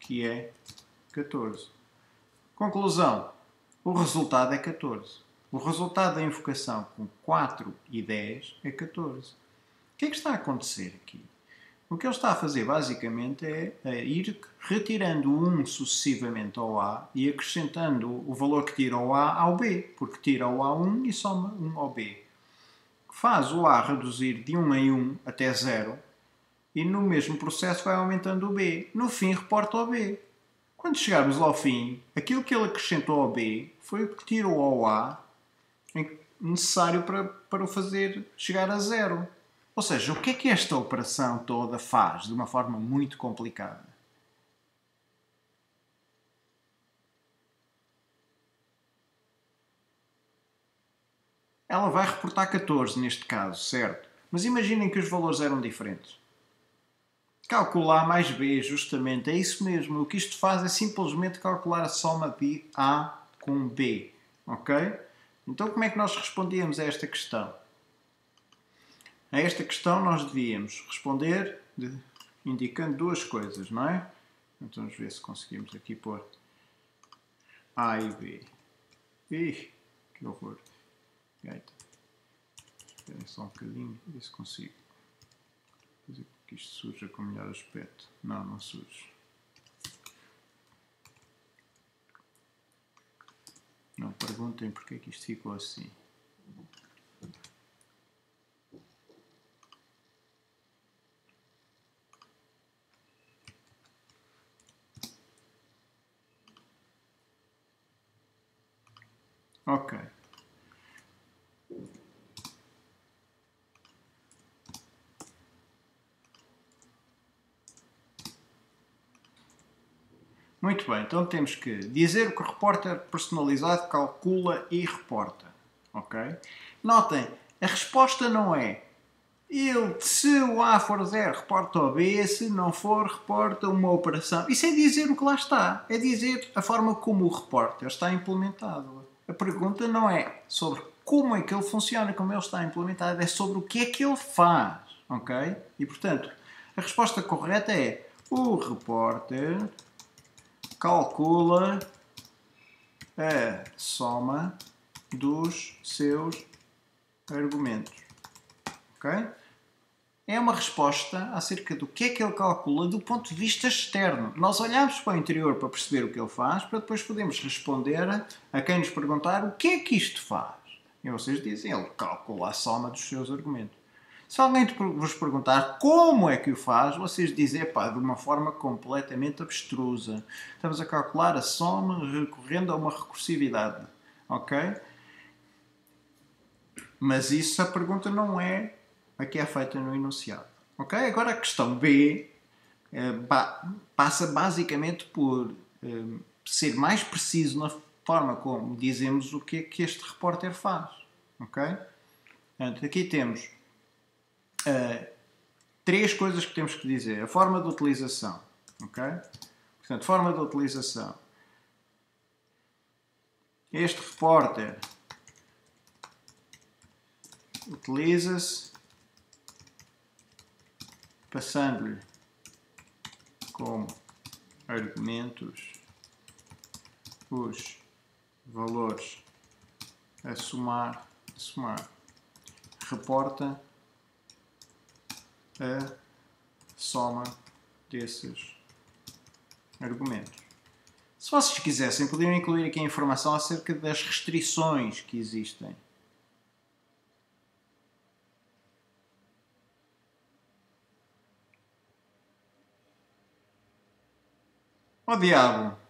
Que é 14. Conclusão. O resultado é 14. O resultado da invocação com 4 e 10 é 14. O que é que está a acontecer aqui? O que ele está a fazer basicamente é ir retirando o 1 sucessivamente ao A e acrescentando o valor que tira ao A ao B, porque tira o A1 e soma 1 ao B. Faz o A reduzir de 1 em 1 até 0 e no mesmo processo vai aumentando o B. No fim, reporta o B. Quando chegarmos ao fim, aquilo que ele acrescentou ao B foi o que tirou ao A necessário para, para o fazer chegar a zero. Ou seja, o que é que esta operação toda faz de uma forma muito complicada? Ela vai reportar 14 neste caso, certo? Mas imaginem que os valores eram diferentes. Calcular mais B, justamente, é isso mesmo. O que isto faz é simplesmente calcular a soma de A com B. Ok? Então, como é que nós respondíamos a esta questão? A esta questão nós devíamos responder de, indicando duas coisas, não é? Então vamos ver se conseguimos aqui pôr A e B. Ih, que horror. Espera só um bocadinho, ver se consigo fazer com que isto surja com melhor aspecto. Não, não surge. Não perguntem porque é que isto ficou assim. Ok. Muito bem, então temos que dizer o que o repórter personalizado calcula e reporta. Ok? Notem, a resposta não é ele, se o A for 0, reporta o B, se não for, reporta uma operação. Isso é dizer o que lá está. É dizer a forma como o repórter está implementado. A pergunta não é sobre como é que ele funciona, como ele está implementado, é sobre o que é que ele faz. Ok? E portanto, a resposta correta é o repórter calcula a soma dos seus argumentos. Ok? É uma resposta acerca do que é que ele calcula do ponto de vista externo. Nós olhamos para o interior para perceber o que ele faz, para depois podermos responder a quem nos perguntar o que é que isto faz. E vocês dizem, ele calcula a soma dos seus argumentos. Se alguém vos perguntar como é que o faz, vocês dizem, pá, de uma forma completamente abstrusa. Estamos a calcular a soma recorrendo a uma recursividade. Ok? Mas isso a pergunta não é a que é feita no enunciado. Ok? Agora a questão B eh, passa basicamente por eh, ser mais preciso na forma como dizemos o que é que este repórter faz. Ok? Portanto, aqui temos uh, três coisas que temos que dizer. A forma de utilização. Ok? Portanto, forma de utilização. Este repórter utiliza-se passando-lhe como argumentos os valores a somar, a somar. reporta a soma desses argumentos. Se vocês quisessem, poderiam incluir aqui a informação acerca das restrições que existem. Oh diabo!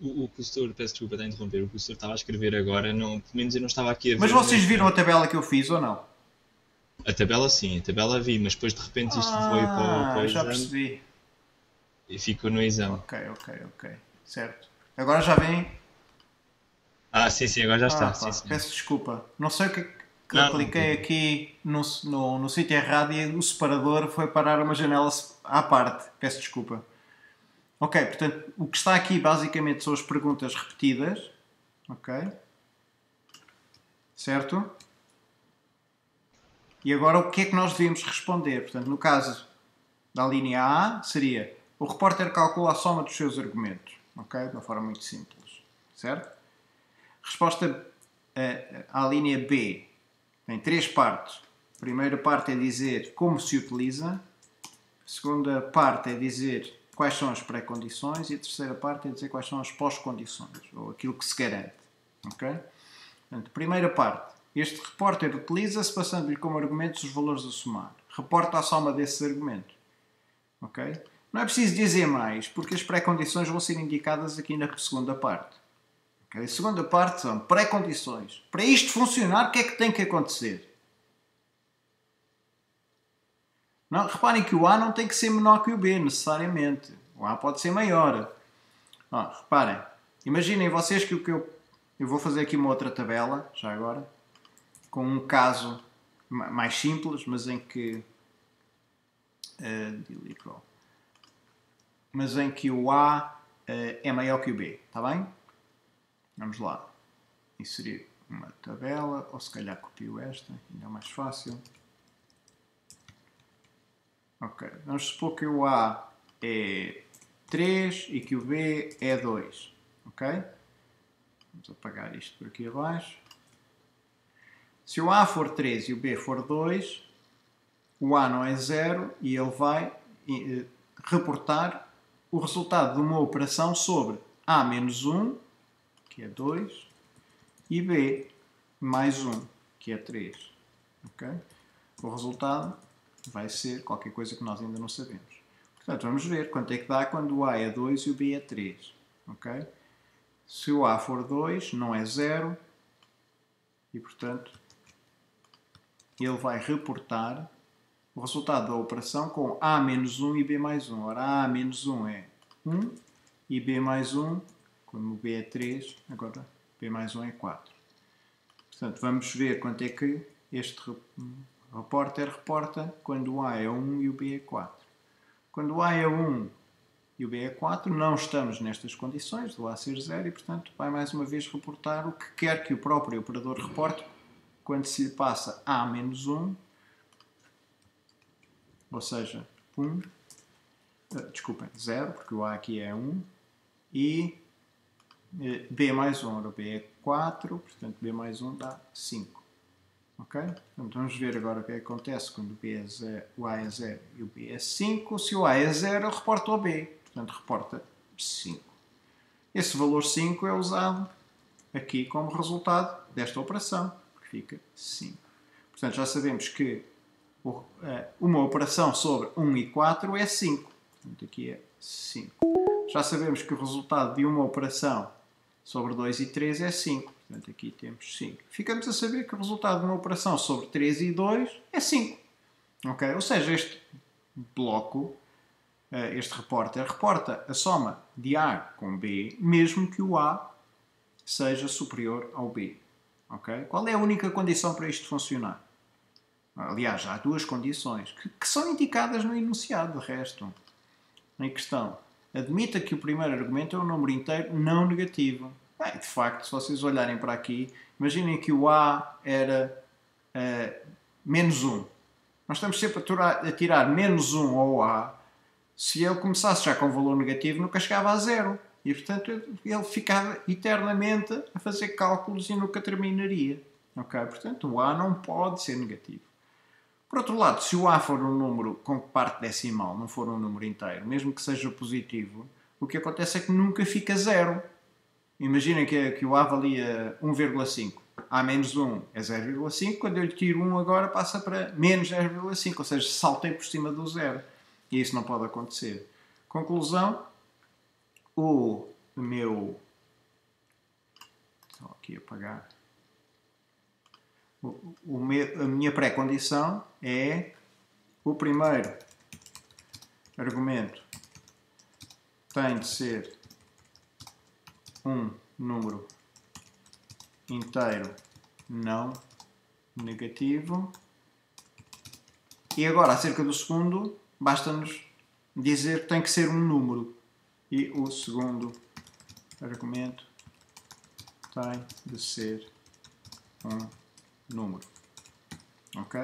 O, o professor, peço desculpa estar a interromper, o professor estava a escrever agora, não, pelo menos eu não estava aqui a ver. Mas vocês viram a tabela que eu fiz ou não? A tabela sim, a tabela vi, mas depois de repente isto ah, foi para, para o já exame. percebi. E ficou no exame. Ok, ok, ok. Certo. Agora já vem. Ah, sim, sim, agora já está. Ah, sim, sim. Peço desculpa. Não sei o que, que não, cliquei não. aqui no, no, no sítio errado e o separador foi parar uma janela à parte. Peço desculpa. Ok, portanto, o que está aqui basicamente são as perguntas repetidas. Ok? Certo? E agora o que é que nós devemos responder? Portanto, no caso da linha A, seria o repórter calcula a soma dos seus argumentos. Ok? De uma forma muito simples. Certo? Resposta à linha B tem três partes. A primeira parte é dizer como se utiliza. A segunda parte é dizer quais são as pré-condições e a terceira parte é dizer quais são as pós-condições, ou aquilo que se garante. Ok? Portanto, primeira parte. Este repórter utiliza-se passando-lhe como argumentos os valores a somar. Reporta a soma desses argumentos. Ok? Não é preciso dizer mais, porque as pré-condições vão ser indicadas aqui na segunda parte. Okay? A segunda parte são pré-condições. Para isto funcionar, o que é que tem que acontecer? Não, reparem que o A não tem que ser menor que o B, necessariamente. O A pode ser maior. Reparem. Imaginem vocês que o que eu... Eu vou fazer aqui uma outra tabela, já agora, com um caso mais simples, mas em que... Uh, mas em que o A uh, é maior que o B, está bem? Vamos lá. Inserir uma tabela, ou se calhar copio esta, ainda é mais fácil. Ok, vamos supor que o A é 3 e que o B é 2. Ok? Vamos apagar isto por aqui abaixo. Se o A for 3 e o B for 2, o A não é 0 e ele vai eh, reportar o resultado de uma operação sobre A menos 1, que é 2, e B mais 1, que é 3. Ok? O resultado vai ser qualquer coisa que nós ainda não sabemos. Portanto, vamos ver quanto é que dá quando o A é 2 e o B é 3. Ok? Se o A for 2, não é 0. E, portanto, ele vai reportar o resultado da operação com A menos 1 e B mais 1. Ora, A menos 1 é 1 e B mais 1, como o B é 3, agora B mais 1 é 4. Portanto, vamos ver quanto é que este o repórter reporta quando o A é 1 e o B é 4. Quando o A é 1 e o B é 4, não estamos nestas condições do A ser 0 e, portanto, vai mais uma vez reportar o que quer que o próprio operador reporte quando se passa A menos 1, ou seja, 1, eh, desculpem, 0, porque o A aqui é 1, e eh, B mais 1, ora B é 4, portanto B mais 1 dá 5. Ok? Então vamos ver agora o que, é acontece quando o, B é 0, o A é 0 e o B é 5. Se o A é 0, reporta o B. Portanto, reporta 5. Esse valor 5 é usado aqui como resultado desta operação, que fica 5. Portanto, já sabemos que eh, uma operação sobre 1 e 4 é 5. Portanto, aqui é 5. Já sabemos que o resultado de uma operação sobre 2 e 3 é 5. Portanto, aqui temos 5. Ficamos a saber que o resultado de uma operação sobre 3 e 2 é 5. Okay? Ou seja, este bloco, eh, este repórter, reporta a soma de A com B, mesmo que o A seja superior ao B. Okay? Qual é a única condição para isto funcionar? Aliás, há duas condições que, que são indicadas no enunciado, de resto. Em questão, admita que o primeiro argumento é um número inteiro não negativo. Bem, de facto, se vocês olharem para aqui, imaginem que o A era uh, menos 1. Nós estamos sempre a tirar menos 1 ao A. Se ele começasse já com valor negativo, nunca chegava a zero. E, portanto, ele ficava eternamente a fazer cálculos e nunca terminaria. Ok? Portanto, o A não pode ser negativo. Por outro lado, se o A for um número com parte decimal, não for um número inteiro, mesmo que seja positivo, o que acontece é que nunca fica zero. Imaginem que, que o A valia 1,5. A menos 1 é 0,5. Quando eu lhe tiro 1 agora passa para menos 0,5. Ou seja, saltei por cima do zero. E isso não pode acontecer. Conclusão. O meu... Só aqui apagar. O, o meu, a minha pré-condição é o primeiro argumento tem de ser um número inteiro não negativo. E agora, acerca do segundo, basta-nos dizer que tem que ser um número. E o segundo argumento tem de ser um número. Ok?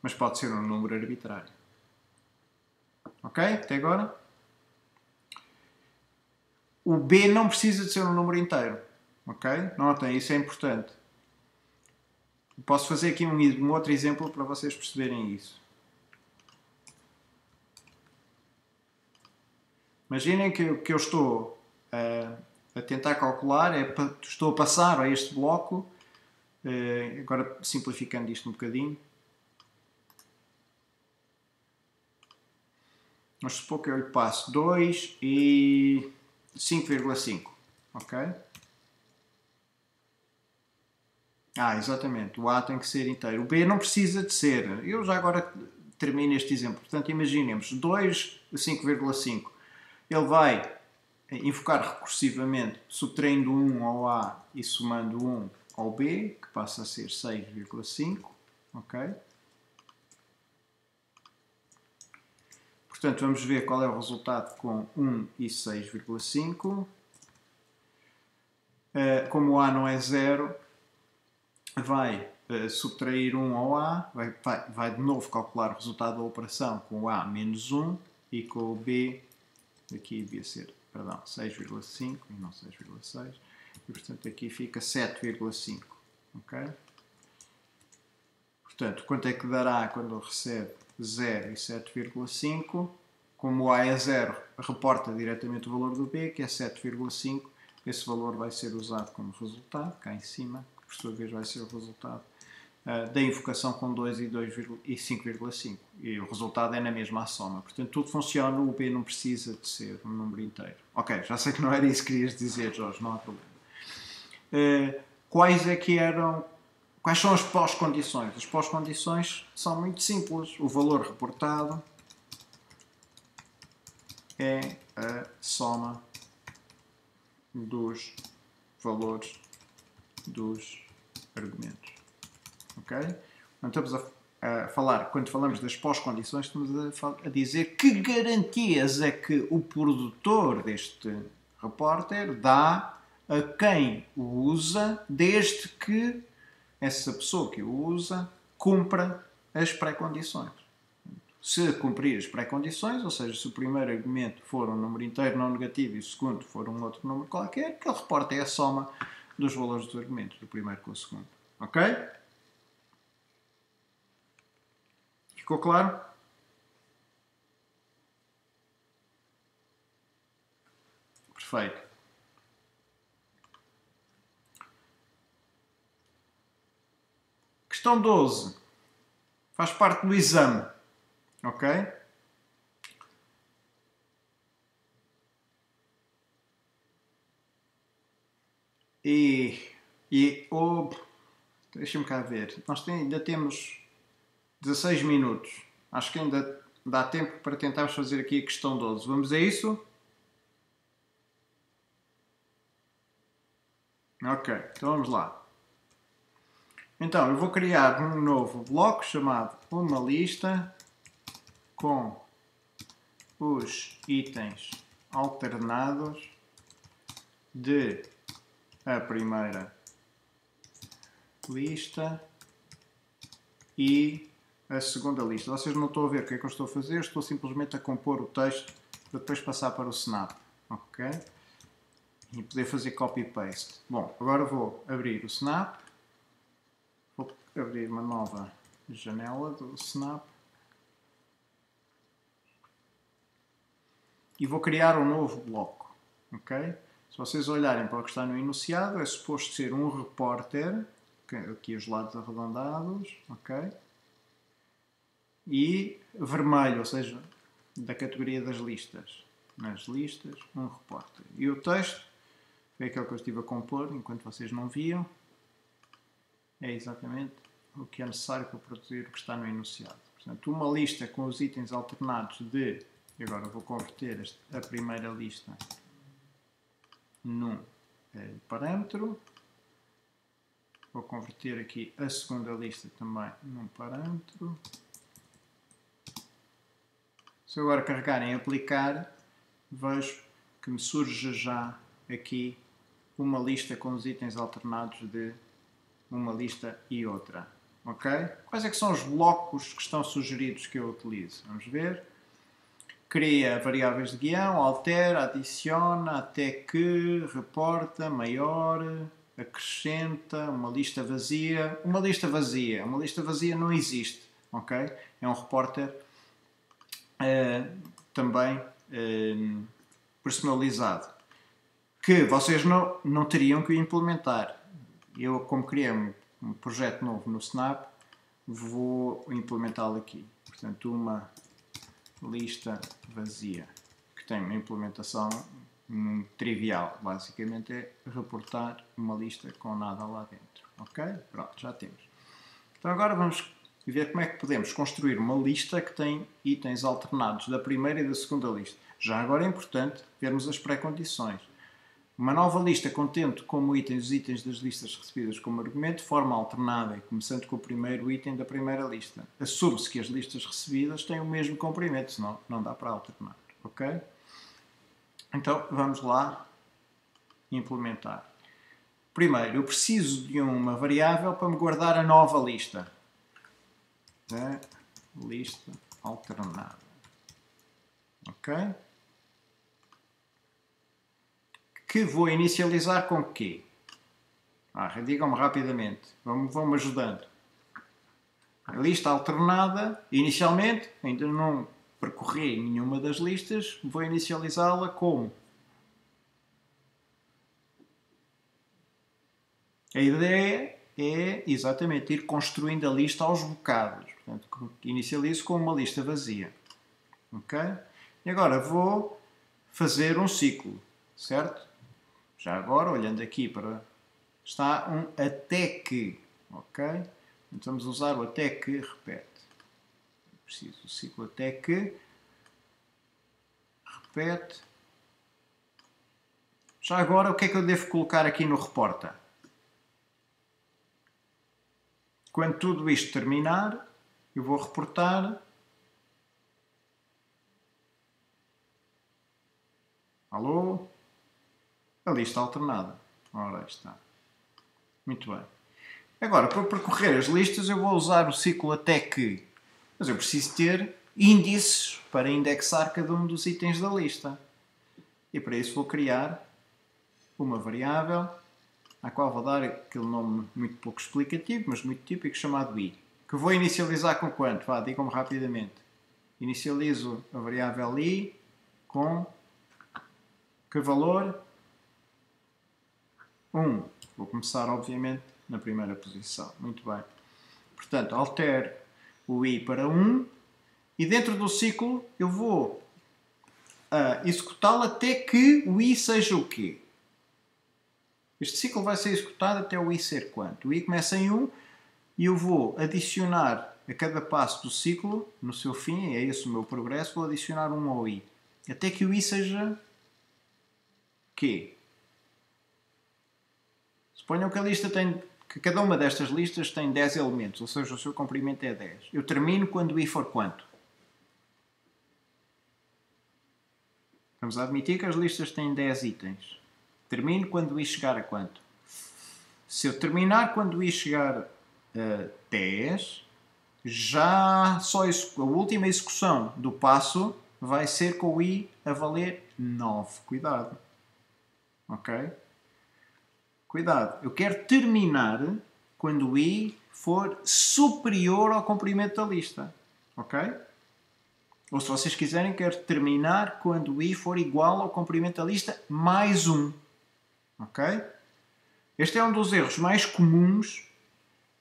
Mas pode ser um número arbitrário. Ok? Até agora? O B não precisa de ser um número inteiro. Ok? Notem, isso é importante. Posso fazer aqui um, um outro exemplo para vocês perceberem isso. Imaginem que, que eu estou a, a tentar calcular é estou a passar a este bloco, uh, agora simplificando isto um bocadinho. Vamos supor que eu lhe passo 2 e 5,5, ok? Ah, exatamente. O A tem que ser inteiro. O B não precisa de ser. Eu já agora termino este exemplo. Portanto, imaginemos 2 a 5,5. Ele vai invocar recursivamente, subtraindo 1 ao A e somando 1 ao B, que passa a ser 6,5. Ok? Portanto, vamos ver qual é o resultado com 1 e 6,5. Eh, como o A não é zero, vai uh, subtrair 1 ao A, vai, vai, vai, de novo calcular o resultado da operação com o A menos 1 e com o B, aqui devia ser, perdão, 6,5 e não 6,6, e portanto aqui fica 7,5, ok? Portanto, quanto é que dará quando recebe 0 e 7,5? Como A é 0, reporta diretamente o valor do B, que é 7,5, esse valor vai ser usado como resultado, cá em cima, por sua vez vai ser o resultado uh, da invocação com 2 e, 2, e 5,5. E o resultado é na mesma soma. Portanto, tudo funciona, o B não precisa de ser um número inteiro. Ok, já sei que não era isso que querias dizer, Jorge, não há problema. Uh, quais é que eram Quais são as pós-condições? As pós-condições são muito simples. O valor reportado é a soma dos valores dos argumentos. Ok? Não estamos a, a, falar, quando falamos das pós-condições, estamos a, a, dizer que garantias é que o produtor deste repórter dá a quem o usa, desde que essa pessoa que o usa cumpra as pré-condições. Se cumprir as pré-condições, ou seja, se o primeiro argumento for um número inteiro não negativo e o segundo for um outro número qualquer, que ele reporta é a soma dos valores dos argumentos, do primeiro com o segundo. Ok? Ficou claro? Perfeito. Questão 12. Faz parte do exame. Ok? E, e oh, deixa-me cá ver. Nós tem, ainda temos 16 minutos. Acho que ainda dá tempo para tentarmos fazer aqui a questão 12. Vamos a isso? Ok, então vamos lá. Então, eu vou criar um novo bloco chamado uma lista com os itens alternados de a primeira lista e a segunda lista. Vocês não estão a ver o que é que eu estou a fazer, estou simplesmente a compor o texto para depois passar para o Snap. Ok? E poder fazer copy-paste. Bom, agora vou abrir o Snap. Abrir uma nova janela do Snap. E vou criar um novo bloco. Ok? Se vocês olharem para o que está no enunciado, é suposto ser um repórter, aqui os lados arredondados, ok? E vermelho, ou seja, da categoria das listas. Nas listas, um repórter. E o texto, foi aquele que eu estive a compor enquanto vocês não viam, é exatamente o que é necessário para produzir o que está no enunciado. Portanto, uma lista com os itens alternados de, e agora vou converter a primeira lista num é, parâmetro. Vou converter aqui a segunda lista também num parâmetro. Se eu agora carregar em aplicar, vejo que me surge já aqui uma lista com os itens alternados de uma lista e outra. Ok? Quais é que são os blocos que estão sugeridos que eu utilizo? Vamos ver cria variáveis de guião, altera, adiciona, até que, reporta, maior, acrescenta, uma lista vazia. Uma lista vazia, uma lista vazia não existe, ok? É um repórter uh, também uh, personalizado. que vocês não, não teriam que implementar. Eu, como criei um, um projeto novo no Snap, vou implementá-lo aqui. Portanto, uma lista vazia, que tem uma implementação um, trivial. Basicamente é reportar uma lista com nada lá dentro. Ok? Pronto, já temos. Então agora vamos ver como é que podemos construir uma lista que tem itens alternados da primeira e da segunda lista. Já agora é importante vermos as pré-condições. Uma nova lista contendo como itens os itens das listas recebidas como argumento forma alternada e começando com o primeiro item da primeira lista. Assume-se que as listas recebidas têm o mesmo comprimento, senão não dá para alternar. Ok? Então vamos lá implementar. Primeiro, eu preciso de uma variável para me guardar a nova lista. É, lista alternada. Ok? Que vou inicializar com quê? Ah, Digam-me rapidamente, vão-me vão ajudando. A lista alternada, inicialmente, ainda não percorri nenhuma das listas, vou inicializá-la com. A ideia é exatamente ir construindo a lista aos bocados. Portanto, inicializo com uma lista vazia. Ok? E agora vou fazer um ciclo, certo? Já agora, olhando aqui para. Está um até que. Ok? Então vamos usar o até que repete. Preciso do ciclo até que. Repete. Já agora, o que é que eu devo colocar aqui no reporta? Quando tudo isto terminar, eu vou reportar. Alô? A lista alternada. Ora, está. Muito bem. Agora, para percorrer as listas, eu vou usar o ciclo até que. Mas eu preciso ter índices para indexar cada um dos itens da lista. E para isso vou criar uma variável à qual vou dar aquele nome muito pouco explicativo, mas muito típico, chamado i. Que vou inicializar com quanto? Vá, digam-me rapidamente. Inicializo a variável i com que valor? 1. Vou começar, obviamente, na primeira posição. Muito bem. Portanto, altero o i para 1 e dentro do ciclo eu vou uh, executá-lo até que o i seja o quê? Este ciclo vai ser executado até o i ser quanto? O i começa em 1 e eu vou adicionar a cada passo do ciclo, no seu fim, é esse o meu progresso, vou adicionar 1 ao i. Até que o i seja quê? Suponham que a lista tem que cada uma destas listas tem 10 elementos, ou seja, o seu comprimento é 10. Eu termino quando o i for quanto? Vamos admitir que as listas têm 10 itens. Termino quando o i chegar a quanto? Se eu terminar quando o i chegar a 10, já só a última execução do passo vai ser com o i a valer 9. Cuidado. Ok? Cuidado, eu quero terminar quando o i for superior ao comprimento da lista. Ok? Ou se vocês quiserem, quero terminar quando o i for igual ao comprimento da lista mais 1. Ok? Este é um dos erros mais comuns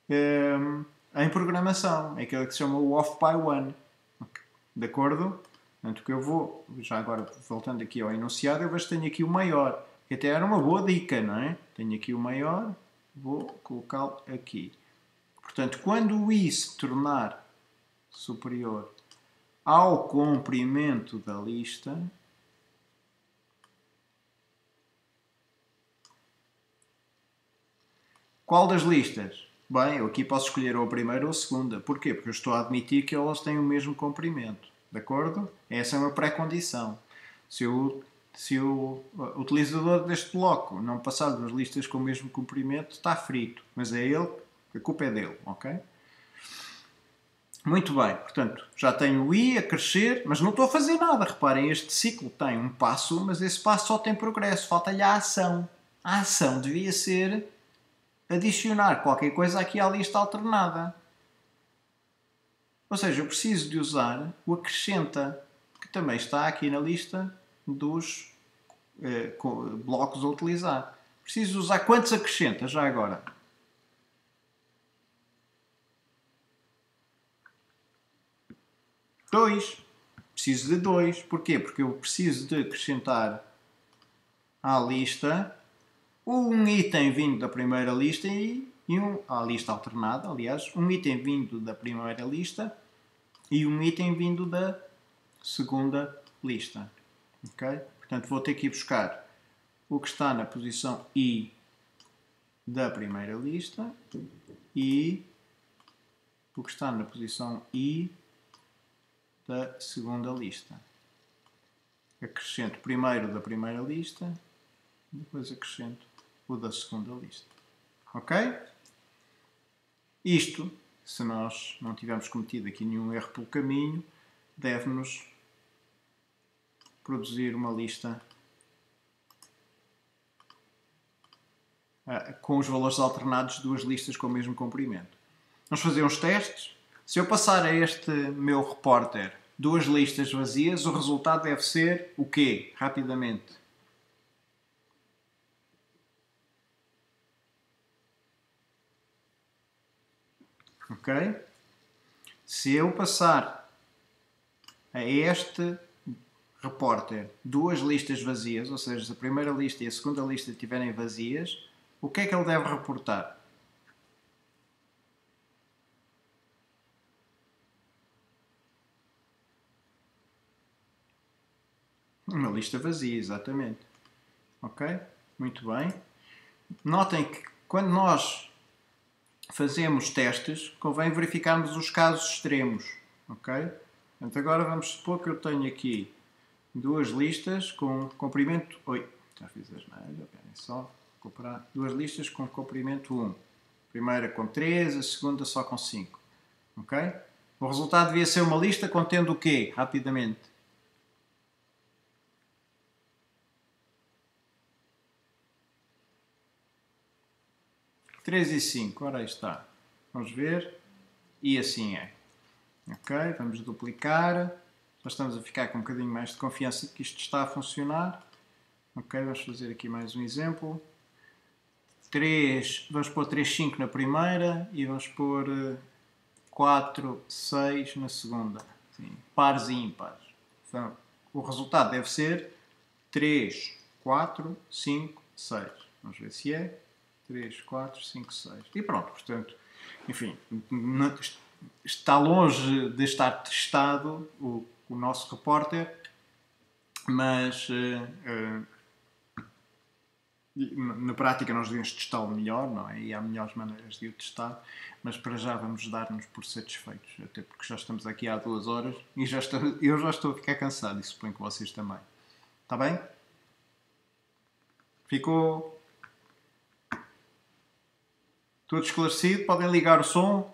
um, em programação. É aquele que se chama o off by one. Okay. De acordo? Portanto, que eu vou, já agora voltando aqui ao enunciado, eu vejo que tenho aqui o maior que até era uma boa dica, não é? Tenho aqui o maior, vou colocá-lo aqui. Portanto, quando o i se tornar superior ao comprimento da lista, qual das listas? Bem, eu aqui posso escolher ou a primeira ou a segunda. Porquê? Porque eu estou a admitir que elas têm o mesmo comprimento. De acordo? Essa é uma pré-condição. Se eu se o utilizador deste bloco não passar das listas com o mesmo comprimento, está frito. Mas é ele, a culpa é dele, ok? Muito bem, portanto, já tenho o i a crescer, mas não estou a fazer nada. Reparem, este ciclo tem um passo, mas esse passo só tem progresso, falta-lhe a ação. A ação devia ser adicionar qualquer coisa aqui à lista alternada. Ou seja, eu preciso de usar o acrescenta, que também está aqui na lista dos eh, co- blocos a utilizar. Preciso usar quantos acrescenta já agora? Dois. Preciso de dois. Porquê? Porque eu preciso de acrescentar à lista um item vindo da primeira lista e, e um, à lista alternada, aliás, um item vindo da primeira lista e um item vindo da segunda lista. Ok? Portanto, vou ter que ir buscar o que está na posição I da primeira lista e o que está na posição I da segunda lista. Acrescento primeiro da primeira lista, depois acrescento o da segunda lista. Ok? Isto, se nós não tivermos cometido aqui nenhum erro pelo caminho, deve-nos produzir uma lista ah, com os valores alternados de duas listas com o mesmo comprimento. Vamos fazer uns testes. Se eu passar a este meu repórter duas listas vazias, o resultado deve ser o quê? Rapidamente. Ok? Se eu passar a este repórter duas listas vazias, ou seja, se a primeira lista e a segunda lista estiverem vazias, o que é que ele deve reportar? Uma lista vazia, exatamente. Ok? Muito bem. Notem que quando nós fazemos testes, convém verificarmos os casos extremos. Ok? Portanto, agora vamos supor que eu tenho aqui duas listas com comprimento. Oi, já fiz as neiras, só. Comparar duas listas com comprimento 1. Primeira com 3, a segunda só com 5. Ok? O resultado devia ser uma lista contendo o quê? Rapidamente. Três e cinco, ora aí está. Vamos ver. E assim é. Ok, vamos duplicar. Já estamos a ficar com um bocadinho mais de confiança que isto está a funcionar. Ok, vamos fazer aqui mais um exemplo. 3, vamos pôr 3, 5 na primeira e vamos pôr eh, 4, 6 na segunda. Sim, pares e ímpares. Então, o resultado deve ser 3, 4, 5, 6. Vamos ver se é. 3, 4, 5, 6. E pronto, portanto, enfim, está longe de estar testado o, o nosso repórter, mas eh, eh, na prática nós devemos testá-lo melhor, não é? E há melhores maneiras de o testar, mas para já vamos dar-nos por satisfeitos, até porque já estamos aqui há duas horas e já estou, <laughs> eu já estou a ficar cansado e suponho que vocês também. Está bem? Ficou tudo esclarecido? Podem ligar o som.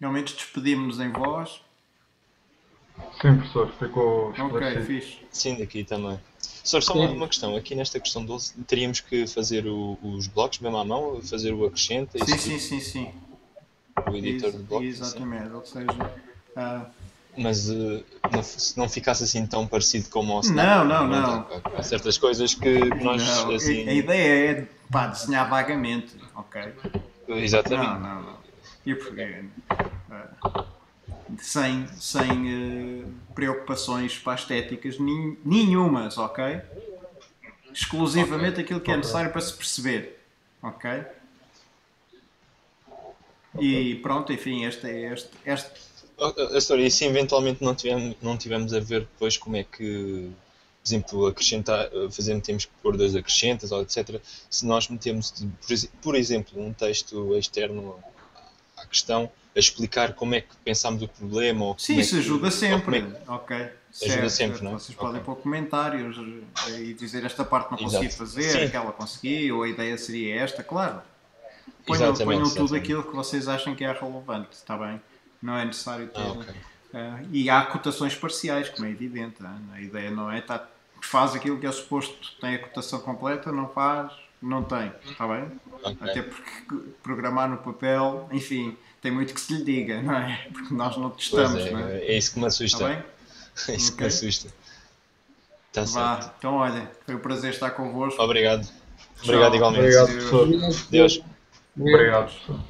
Realmente despedimos-nos em voz. Sim, professor, ficou Ok, esclarecido. fixe. Sim, daqui também. Só, só uma, uma questão, aqui nesta questão 12, teríamos que fazer o- os blocos mesmo à mão, fazer o acrescenta, Sim, isso sim, sim, sim. tudo, o editor de Ex- blocos, assim. Exatamente, ou seja, ah, mas eh, não, se não ficasse assim tão parecido como o Não, Snap, não, é? não. Há, há certas coisas que nós não, assim. a, a ideia é pá, desenhar vagamente, ok? Exatamente. Não, não, não. E porque, ah, sem sem eh, preocupações para estéticas nin- nenhumas, ok? Exclusivamente aquilo que é necessário para se perceber, ok? E pronto, enfim, este é este, este Astor, e se eventualmente não tivemos, não tivemos a ver depois como é que, por exemplo, acrescentar, fazer, temos que pôr dois acrescentas ou etc. Se nós metemos, por exemplo, um texto externo à questão, a explicar como é que pensámos o problema ou Sim, é isso que- ajuda ou sempre. é que- Ok. Certo, sempre, certo. não é? Vocês podem pôr comentários e dizer esta parte não consegui Exato. fazer, Sim. aquela consegui, ou a ideia seria esta, claro. Ponham, ponham tudo exatamente. aquilo que vocês acham que é relevante, está bem? Não é necessário ter. Ah, ok. eh, e há cotações parciais, como é evidente. hein? A ideia não é tá, faz aquilo que é suposto, tem a cotação completa, não faz, não tem, está bem? Ok. Até porque programar no papel, enfim, tem muito que se lhe diga, não é? Porque nós não testamos, é, não é? É isso que me assusta. Está <laughs> é isso okay. que me assusta. Está Vá, certo. então olha, foi um prazer estar convosco. Obrigado. Obrigado Tchau. igualmente. Obrigado, Deus. Deus. Obrigado.